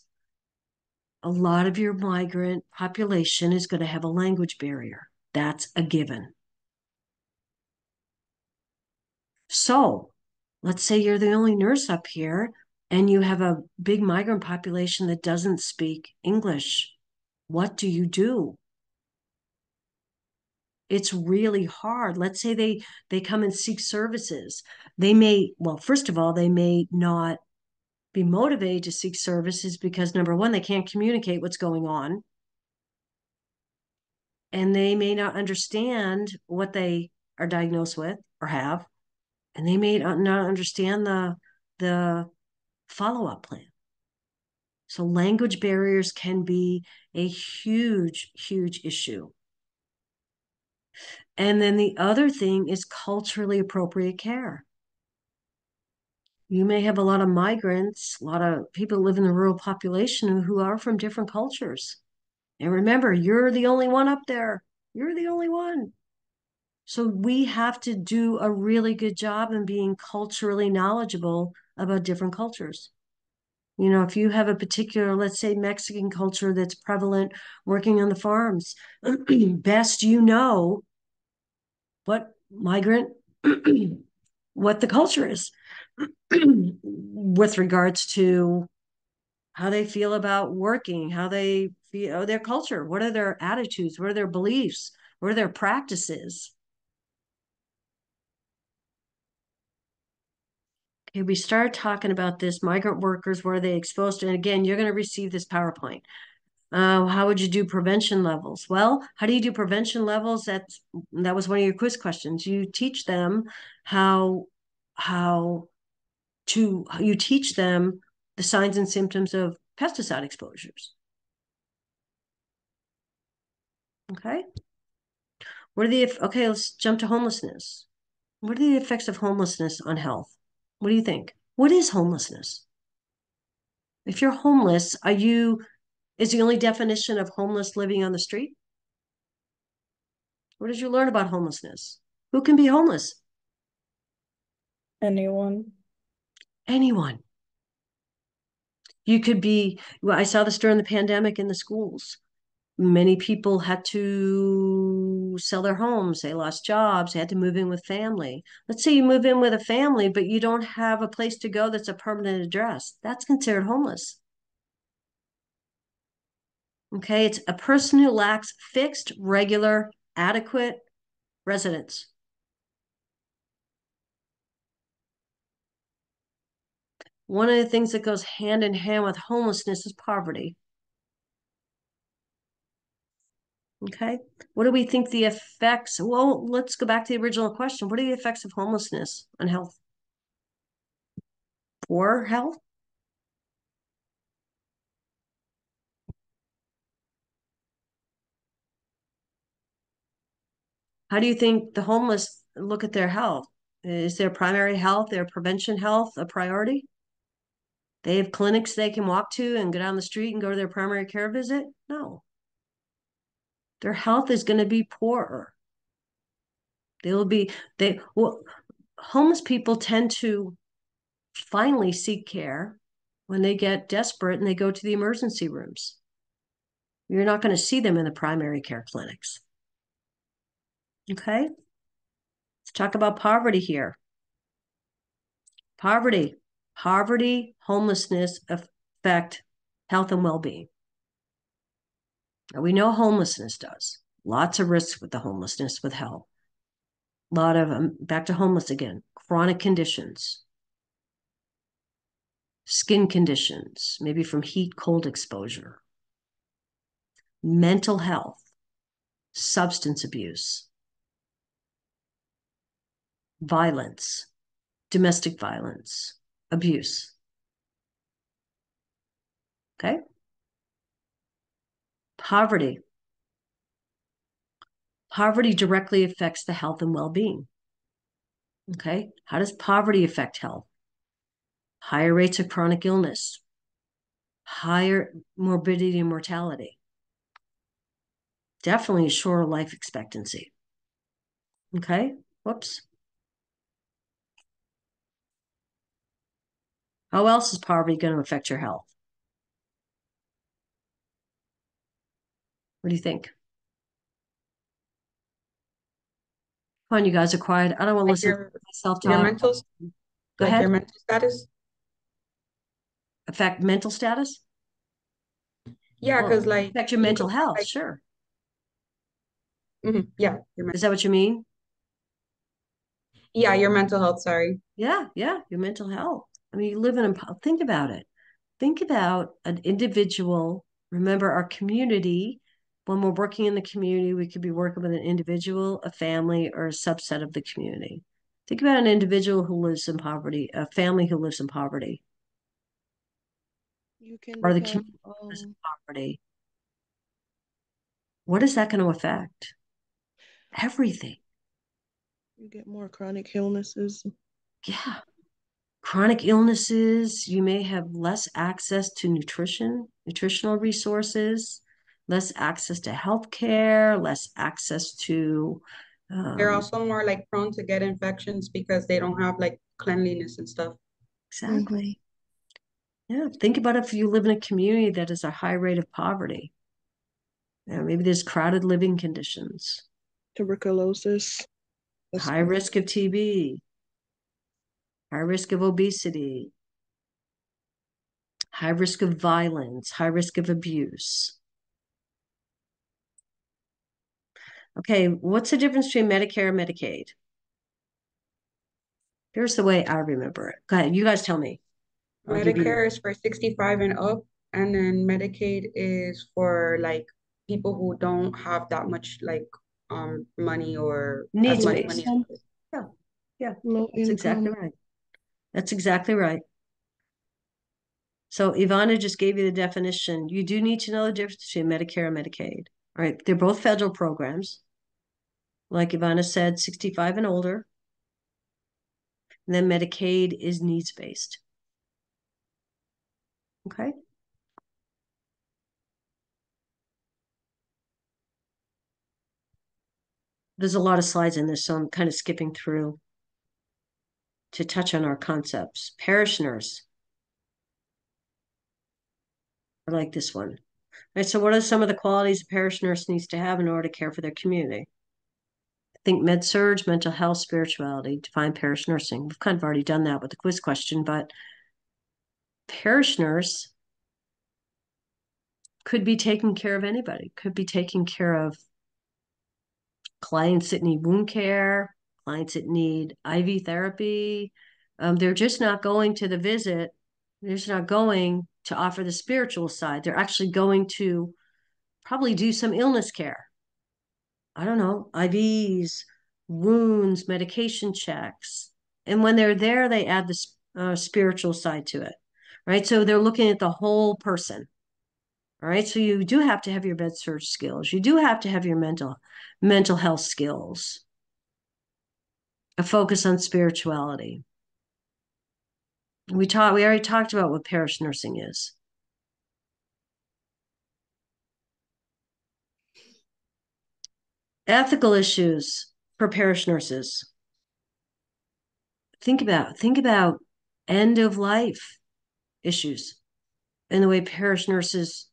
A lot of your migrant population is going to have a language barrier. That's a given. So, let's say you're the only nurse up here and you have a big migrant population that doesn't speak English. What do you do? It's really hard. Let's say they they come and seek services. They may, well, first of all, they may not be motivated to seek services because number one, they can't communicate what's going on. And they may not understand what they are diagnosed with or have and they may not understand the the follow-up plan so language barriers can be a huge huge issue and then the other thing is culturally appropriate care. You may have a lot of migrants a lot of people live in the rural population who are from different cultures. And remember you're the only one up there. You're the only one. So we have to do a really good job in being culturally knowledgeable about different cultures. You know, if you have a particular, let's say, Mexican culture that's prevalent working on the farms, *clears throat* best you know what migrant, *clears throat* what the culture is *clears throat* with regards to how they feel about working, how they feel their culture, what are their attitudes, what are their beliefs, what are their practices. Okay, we start talking about this migrant workers, where are they exposed to, and again, you're going to receive this PowerPoint. Uh, how would you do prevention levels? Well, how do you do prevention levels? That's that was one of your quiz questions. You teach them how how to you teach them the signs and symptoms of pesticide exposures. Okay. What are the okay? Let's jump to homelessness. What are the effects of homelessness on health? What do you think? What is homelessness? If you're homeless, are you, is the only definition of homeless living on the street? What did you learn about homelessness? Who can be homeless? Anyone. Anyone. You could be, well, I saw this during the pandemic in the schools many people had to sell their homes they lost jobs they had to move in with family let's say you move in with a family but you don't have a place to go that's a permanent address that's considered homeless okay it's a person who lacks fixed regular adequate residence one of the things that goes hand in hand with homelessness is poverty Okay. What do we think the effects? Well, let's go back to the original question. What are the effects of homelessness on health? Poor health? How do you think the homeless look at their health? Is their primary health, their prevention health a priority? They have clinics they can walk to and go down the street and go to their primary care visit? No their health is going to be poorer. They'll be they well homeless people tend to finally seek care when they get desperate and they go to the emergency rooms. You're not going to see them in the primary care clinics. Okay? Let's talk about poverty here. Poverty, poverty, homelessness affect health and well-being. We know homelessness does. Lots of risks with the homelessness with health. A lot of um, back to homeless again, chronic conditions. skin conditions, maybe from heat, cold exposure, mental health, substance abuse, violence, domestic violence, abuse. Okay? Poverty. Poverty directly affects the health and well being. Okay? How does poverty affect health? Higher rates of chronic illness, higher morbidity and mortality, definitely a shorter life expectancy. Okay? Whoops. How else is poverty going to affect your health? What do you think? Come on, you guys are quiet. I don't want to listen your, to myself your mental, Go ahead. your mental status? Affect mental status? Yeah, Well, because like Affect your mental health, like- sure. Mhm, yeah, Is that what you mean? yeah, your mental health, sorry. Yeah, yeah, your mental health. I mean, you live in a, think about it. Think about an individual. Remember our community. When we're working in the community, we could be working with an individual, a family, or a subset of the community. Think about an individual who lives in poverty, a family who lives in poverty, You can or the community who lives in um, poverty. What is that going to affect? Everything. you get more chronic illnesses. Yeah. Chronic illnesses, you may have less access to nutrition, nutritional resources, less access to healthcare, less access to They're um, also more like prone to get infections because they don't have like cleanliness and stuff. exactly. Yeah, think about if you live in a community that is a high rate of poverty. Yeah, maybe there's crowded living conditions, tuberculosis. That's high risk of TB, high risk of obesity, high risk of violence, high risk of abuse. Okay, what's the difference between Medicare and Medicaid? Here's the way I remember it. Go ahead, you guys tell me. I'll give you- Medicare is for 65 and up, and then Medicaid is for like people who don't have that much like um money or as Needs much based. money. as- low That's exactly right. That's exactly right. So Ivana just gave you the definition. You do need to know the difference between Medicare and Medicaid. All right, they're both federal programs. Like Ivana said, 65 and older. And then Medicaid is needs based. Okay. There's a lot of slides in this, so I'm kind of skipping through to touch on our concepts. Parish nurse. I like this one. All right, so what are some of the qualities a parish nurse needs to have in order to care for their community? I think med surg, mental health, spirituality, define parish nursing. We've kind of already done that with the quiz question, but parish nurse could be taking care of anybody, could be taking care of clients that need wound care, clients that need IV therapy. Um, they're just not going to the visit. They're just not going to offer the spiritual side. They're actually going to probably do some illness care. I don't know, IVs, wounds, medication checks. And when they're there, they add the uh, spiritual side to it, right? So they're looking at the whole person. All right. So you do have to have your med surg skills. You do have to have your mental mental health skills. A focus on spirituality. We taught we already talked about what parish nursing is. Ethical issues for parish nurses. Think about think about end of life issues and the way parish nurses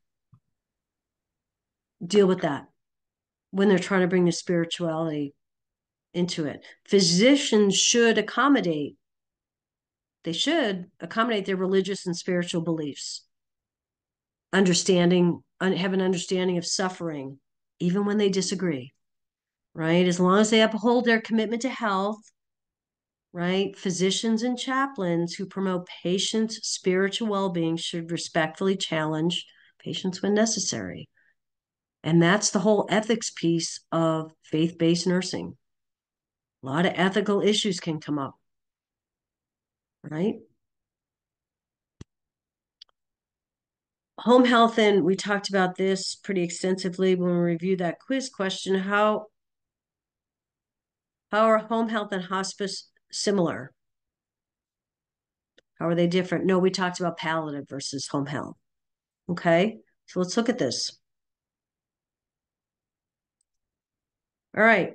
deal with that when they're trying to bring the spirituality into it. Physicians should accommodate, they should accommodate their religious and spiritual beliefs, understanding, have an understanding of suffering, even when they disagree, right? As long as they uphold their commitment to health, right? Physicians and chaplains who promote patients' spiritual well being should respectfully challenge patients when necessary. And that's the whole ethics piece of faith based nursing. A lot of ethical issues can come up, right? Home health, and we talked about this pretty extensively when we reviewed that quiz question. How, how are home health and hospice similar? How are they different? No, we talked about palliative versus home health. Okay, so let's look at this. All right.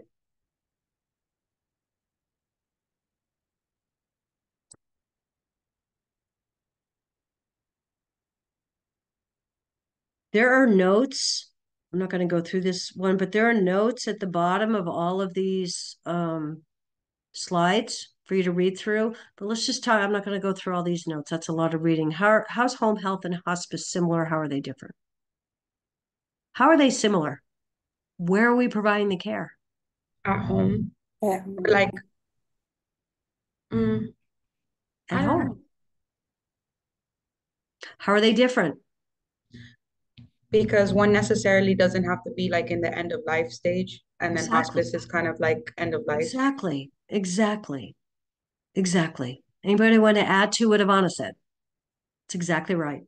There are notes. I'm not going to go through this one, but there are notes at the bottom of all of these um, slides for you to read through. But let's just talk. I'm not going to go through all these notes. That's a lot of reading. How how's home health and hospice similar? How are they different? How are they similar? Where are we providing the care? At home, Yeah. like, mm, At I don't know. home. How are they different? Because one necessarily doesn't have to be like in the end of life stage, and then Exactly. hospice is kind of like end of life. Exactly. Exactly. Exactly. Anybody want to add to what Ivana said? It's exactly right.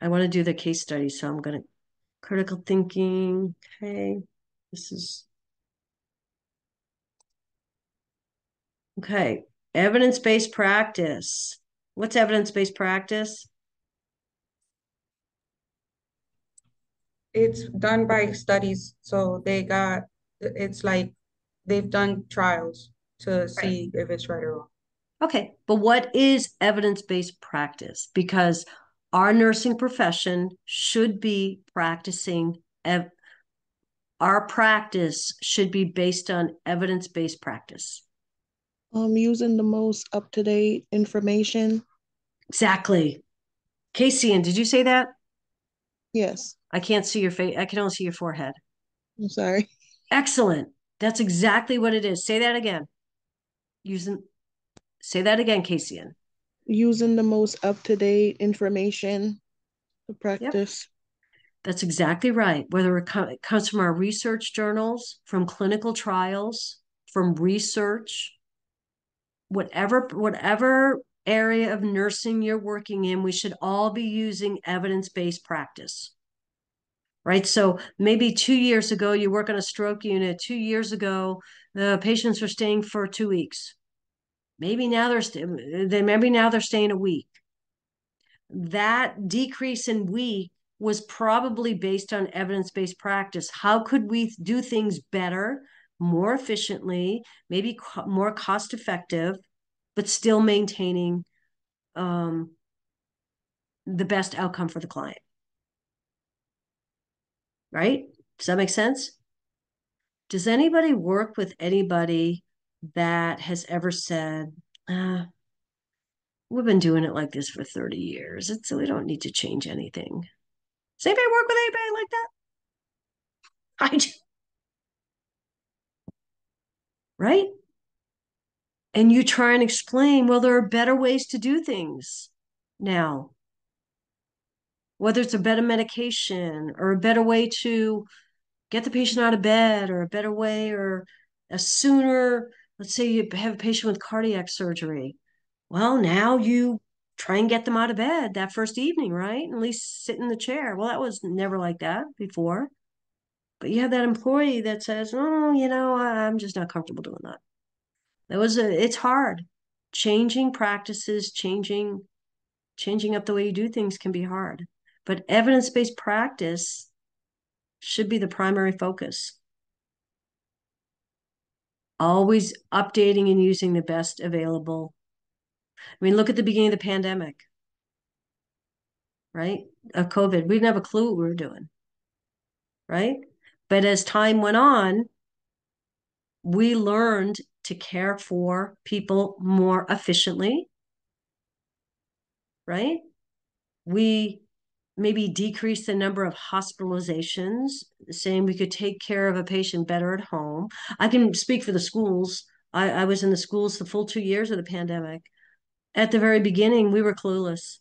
I want to do the case study, so I'm going to critical thinking. Okay. This is okay. Evidence-based practice. What's evidence-based practice? It's done by studies, so they got, it's like they've done trials to see if it's right or wrong. Okay, but what is evidence-based practice? Because our nursing profession should be practicing ev- our practice should be based on evidence-based practice. Um, using the most up-to-date information. Exactly. Casey, and did you say that? Yes, I can't see your face. I can only see your forehead. I'm sorry. Excellent. That's exactly what it is. Say that again. Using say that again, Casey. Using the most up-to-date information to practice. That's exactly right. Whether it, it comes from our research journals, from clinical trials, from research, whatever whatever area of nursing you're working in, we should all be using evidence-based practice. Right? So maybe 2 years ago you work on a stroke unit, 2 years ago the patients are staying for 2 weeks. Maybe now they're st- they maybe now they're staying a week. That decrease in week was probably based on evidence-based practice. How could we do things better, more efficiently, maybe co- more cost-effective, but still maintaining um, the best outcome for the client? Right? Does that make sense? Does anybody work with anybody that has ever said, uh, we've been doing it like this for 30 years. It's we don't need to change anything. Does anybody work with anybody like that? *laughs* I do. Right? And you try and explain, well, there are better ways to do things now. Whether it's a better medication or a better way to get the patient out of bed or a better way or a sooner, let's say you have a patient with cardiac surgery. Well, now you try and get them out of bed that first evening, right? At least sit in the chair. Well, that was never like that before. But you have that employee that says, "Oh, you know, I'm just not comfortable doing that." That was a it's hard. Changing practices, changing changing up the way you do things can be hard. But evidence-based practice should be the primary focus. Always updating and using the best available. I mean, look at the beginning of the pandemic, right? Of COVID. We didn't have a clue what we were doing, right? But as time went on, we learned to care for people more efficiently, right? We maybe decrease the number of hospitalizations, saying we could take care of a patient better at home. I can speak for the schools. I, I was in the schools the full two years of the pandemic. At the very beginning, we were clueless.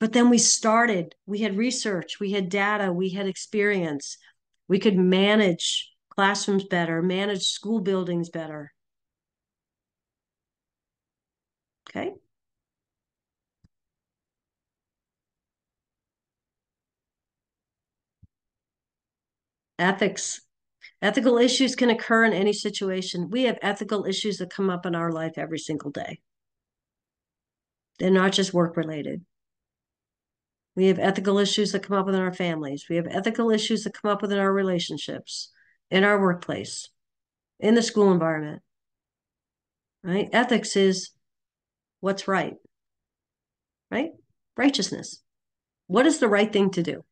But then we started, we had research, we had data, we had experience. We could manage classrooms better, manage school buildings better. Okay. Ethics. Ethical issues can occur in any situation. We have ethical issues that come up in our life every single day. They're not just work related. We have ethical issues that come up within our families. We have ethical issues that come up within our relationships, in our workplace, in the school environment. Right? Ethics is what's right. Right? Righteousness. What is the right thing to do?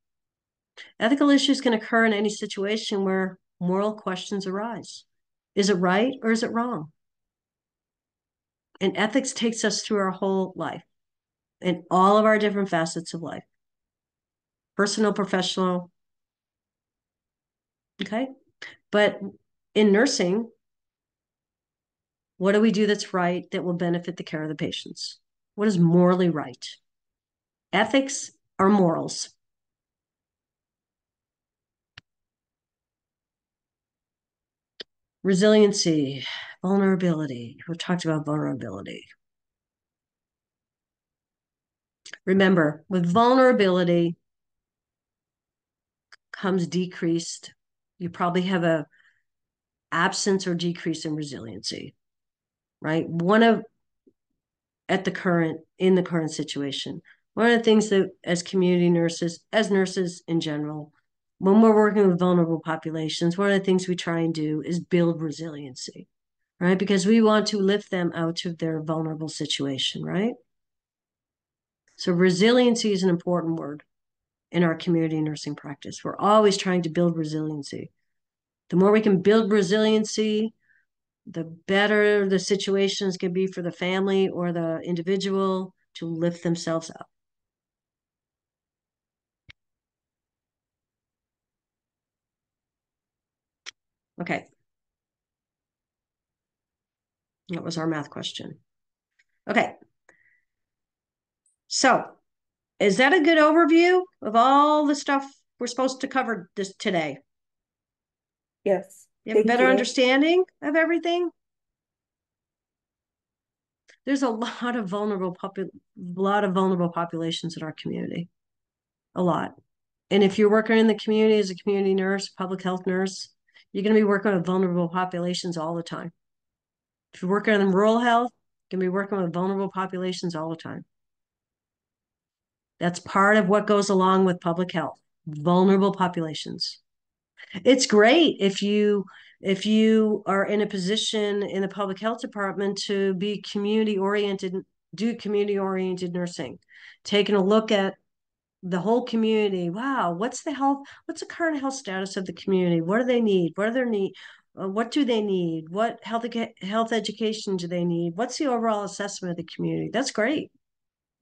Ethical issues can occur in any situation where moral questions arise. Is it right or is it wrong? And ethics takes us through our whole life in all of our different facets of life personal, professional. Okay. But in nursing, what do we do that's right that will benefit the care of the patients? What is morally right? Ethics are morals. Resiliency, vulnerability. We've talked about vulnerability. Remember, with vulnerability comes decreased. You probably have a absence or decrease in resiliency, right? One of at the current in the current situation. One of the things that as community nurses, as nurses in general, when we're working with vulnerable populations, one of the things we try and do is build resiliency, right? Because we want to lift them out of their vulnerable situation, right? So resiliency is an important word in our community nursing practice. We're always trying to build resiliency. The more we can build resiliency, the better the situations can be for the family or the individual to lift themselves up. Okay. That was our math question. Okay. So, is that a good overview of all the stuff we're supposed to cover this today? Yes. You have a better you. understanding of everything? There's a lot of vulnerable popu- lot of vulnerable populations in our community. A lot. And if you're working in the community as a community nurse, public health nurse, you're going to be working with vulnerable populations all the time. If you're working in rural health, you're going to be working with vulnerable populations all the time. That's part of what goes along with public health, vulnerable populations. It's great if you if you are in a position in the public health department to be community oriented, do community oriented nursing, taking a look at the whole community. Wow, what's the health? What's the current health status of the community? What do they need? What are their need? Uh, what do they need? What health health education do they need? What's the overall assessment of the community? That's great.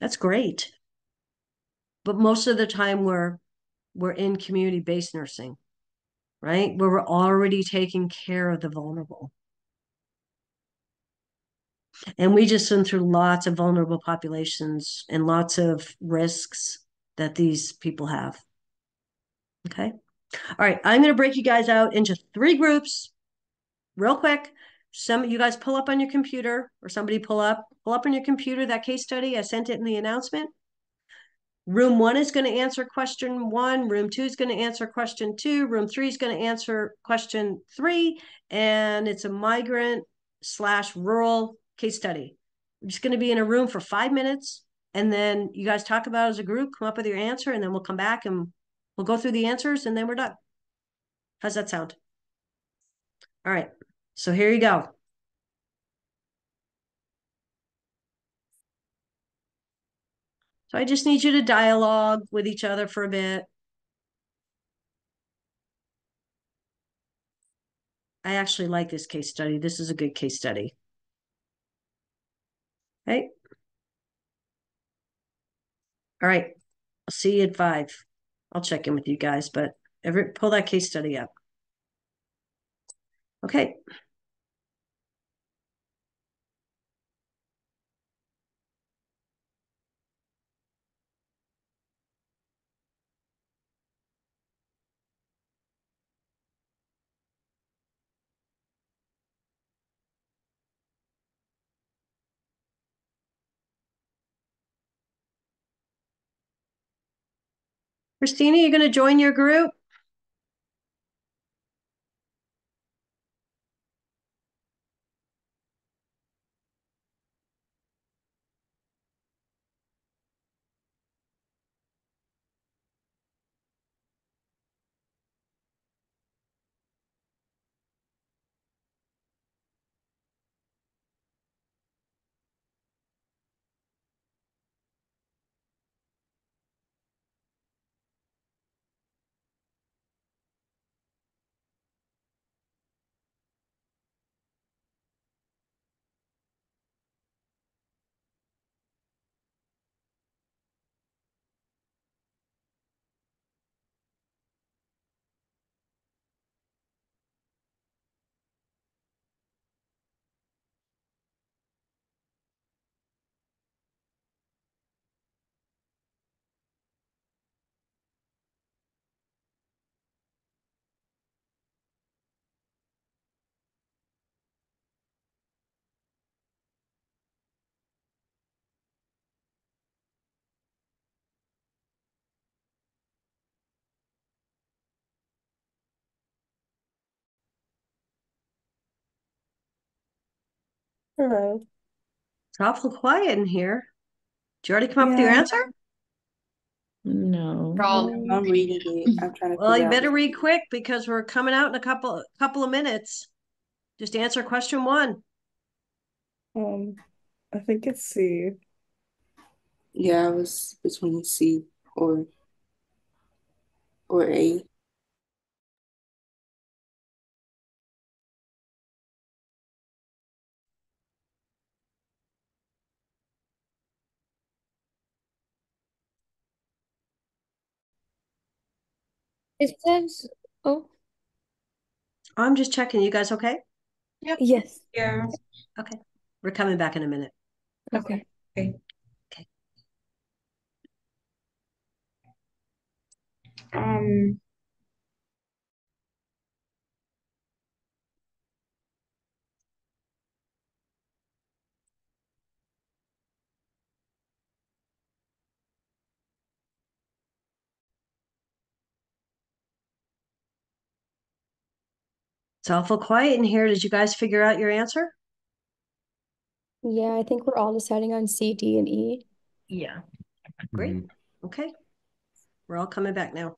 That's great. But most of the time, we're we're in community based nursing, right? Where we're already taking care of the vulnerable. And we just went through lots of vulnerable populations and lots of risks that these people have. Okay. All right. I'm going to break you guys out into three groups real quick. Some you guys pull up on your computer or somebody pull up, pull up on your computer that case study. I sent it in the announcement. Room one is going to answer question one. Room two is going to answer question two. Room three is going to answer question three. And it's a migrant slash rural case study. We're just going to be in a room for five minutes. And then you guys talk about as a group, come up with your answer, and then we'll come back and we'll go through the answers and then we're done. How's that sound? All right. So here you go. So I just need you to dialogue with each other for a bit. I actually like this case study. This is a good case study. Okay. All right. I'll see you at five. I'll check in with you guys, but every pull that case study up. Okay. Christina, you gonna join your group? Hello. It's awful quiet in here. Did you already come up with your Yeah. answer? No. We're I'm reading it. *laughs* I'm trying to. Well, you out better read quick because we're coming out in a couple couple of minutes. Just answer question one. Um, I think it's C. Yeah, I was between C or or A. It says, oh, I'm just checking. You guys okay? yes. Yeah. Okay. We're coming back in a minute. Okay. Okay. okay. Um, It's awful quiet in here. Did you guys figure out your answer? Yeah, I think we're all deciding on C, D, and E. Yeah. Great. Mhm. Okay. We're all coming back now.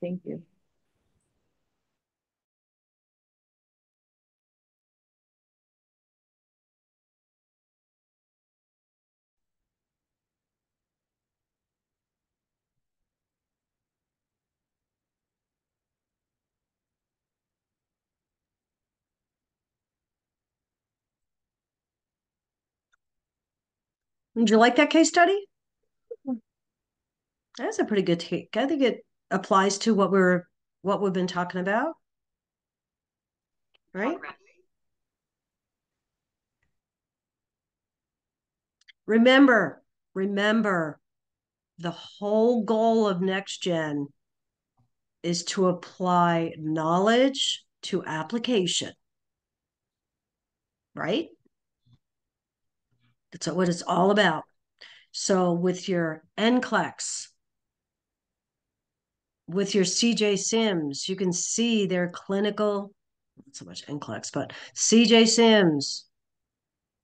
Thank you. Did you like that case study? Mm-hmm. That's a pretty good take. I think it applies to what we're what we've been talking about. Right? Remember, remember, the whole goal of next gen is to apply knowledge to application. Right? That's what it's all about. So with your NCLEX, with your CJ Sims, you can see their clinical, not so much NCLEX, but CJ Sims,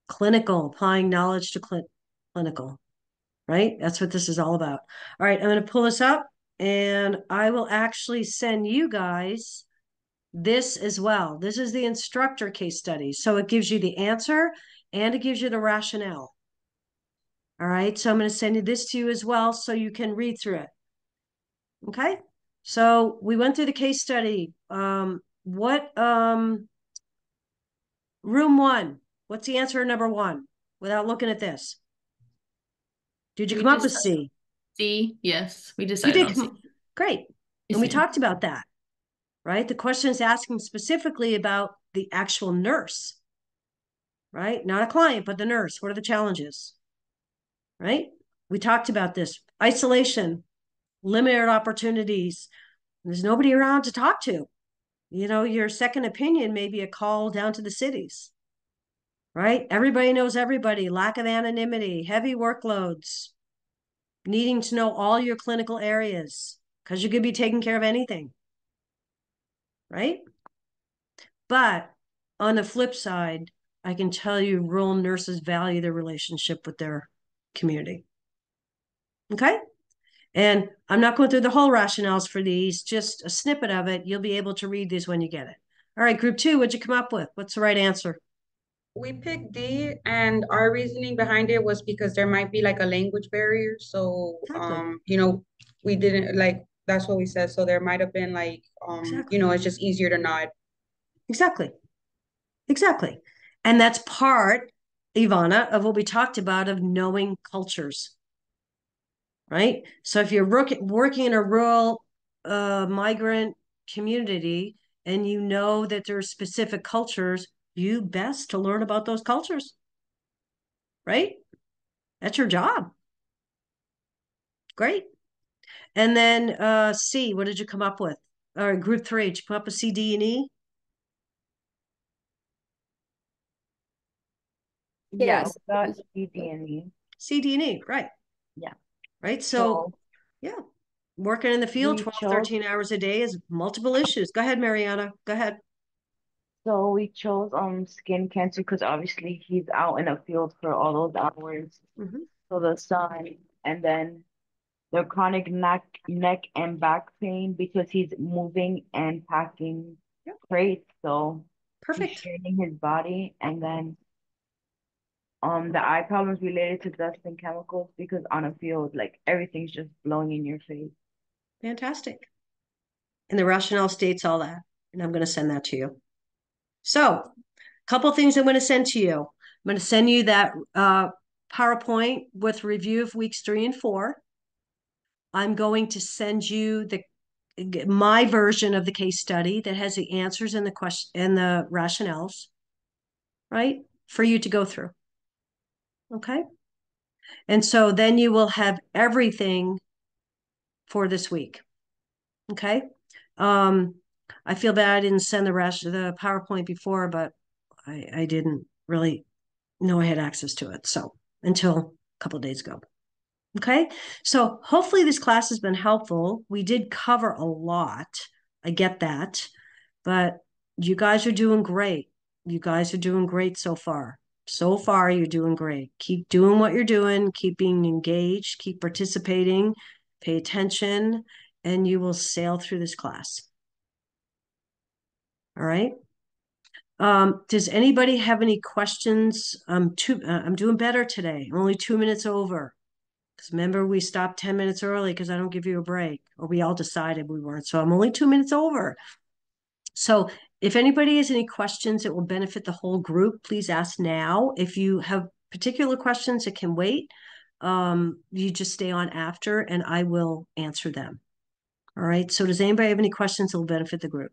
clinical, applying knowledge to cl- clinical, right? That's what this is all about. All right, I'm going to pull this up and I will actually send you guys this as well. This is the instructor case study. So it gives you the answer and it gives you the rationale. All right, so I'm going to send you this to you as well so you can read through it. Okay, so we went through the case study. Um, what, um, room one, what's the answer number one without looking at this? Did you We come up with C? C, yes, we You decided did come, great. And we talked about that, right? The question is asking specifically about the actual nurse, right? Not a client, but the nurse. What are the challenges? Right? We talked about this isolation, limited opportunities. There's nobody around to talk to. You know, your second opinion may be a call down to the cities, right? Everybody knows everybody, lack of anonymity, heavy workloads, needing to know all your clinical areas because you could be taking care of anything, right? But on the flip side, I can tell you rural nurses value their relationship with their community. Okay? And I'm not going through the whole rationales for these, just a snippet of it. You'll be able to read these when you get it. All right, group two, what'd you come up with? What's the right answer? We picked D and our reasoning behind it was because there might be like a language barrier. So, Exactly. um, you know, we didn't like, that's what we said. So there might have been like, um, Exactly. you know, it's just easier to nod. Exactly. Exactly. And that's part, Ivana, of what we talked about of knowing cultures. Right? So if you're working working in a rural uh, migrant community and you know that there are specific cultures, you best to learn about those cultures. Right? That's your job. Great. And then uh C, what did you come up with? Or group three, did you come up with C, D, and E? Yes. we got CD&E. C, D, and E, right. Yeah. Right. So So Yeah. Working in the field We 12, chose- 13 hours a day is multiple issues. Go ahead, Mariana. Go ahead. so we chose um skin cancer because obviously he's out in a field for all those hours. Mhm. So the sun and then the chronic neck neck and back pain because he's moving and packing Yep. crates. So he's Perfect. straining his body and then um the eye problems related to dust and chemicals because on a field like everything's just blowing in your face. Fantastic. And the rationale states all that. And I'm going to send that to you. So, a couple things I'm going to send to you. I'm going to send you that uh, PowerPoint with review of weeks three and four. I'm going to send you the my version of the case study that has the answers and the question and the rationales, right? For you to go through. Okay. And so then you will have everything for this week. Okay. Um, I feel bad I didn't send the rest of the PowerPoint before, but I, I didn't really know I had access to it. So until a couple days ago. Okay. So hopefully this class has been helpful. We did cover a lot. I get that, but you guys are doing great. You guys are doing great so far. So far, you're doing great. Keep doing what you're doing, keep being engaged, keep participating, pay attention, and you will sail through this class. All right. Um, does anybody have any questions? I'm two, uh, I'm doing better today. I'm only two minutes over. Because remember, we stopped 10 minutes early because I don't give you a break, or we all decided we weren't. So I'm only two minutes over. So if anybody has any questions that will benefit the whole group, please ask now. If you have particular questions that can wait, um, you just stay on after and I will answer them. All right. So does anybody have any questions that will benefit the group?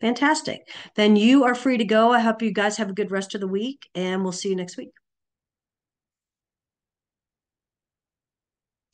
Fantastic. Then you are free to go. I hope you guys have a good rest of the week and we'll see you next week.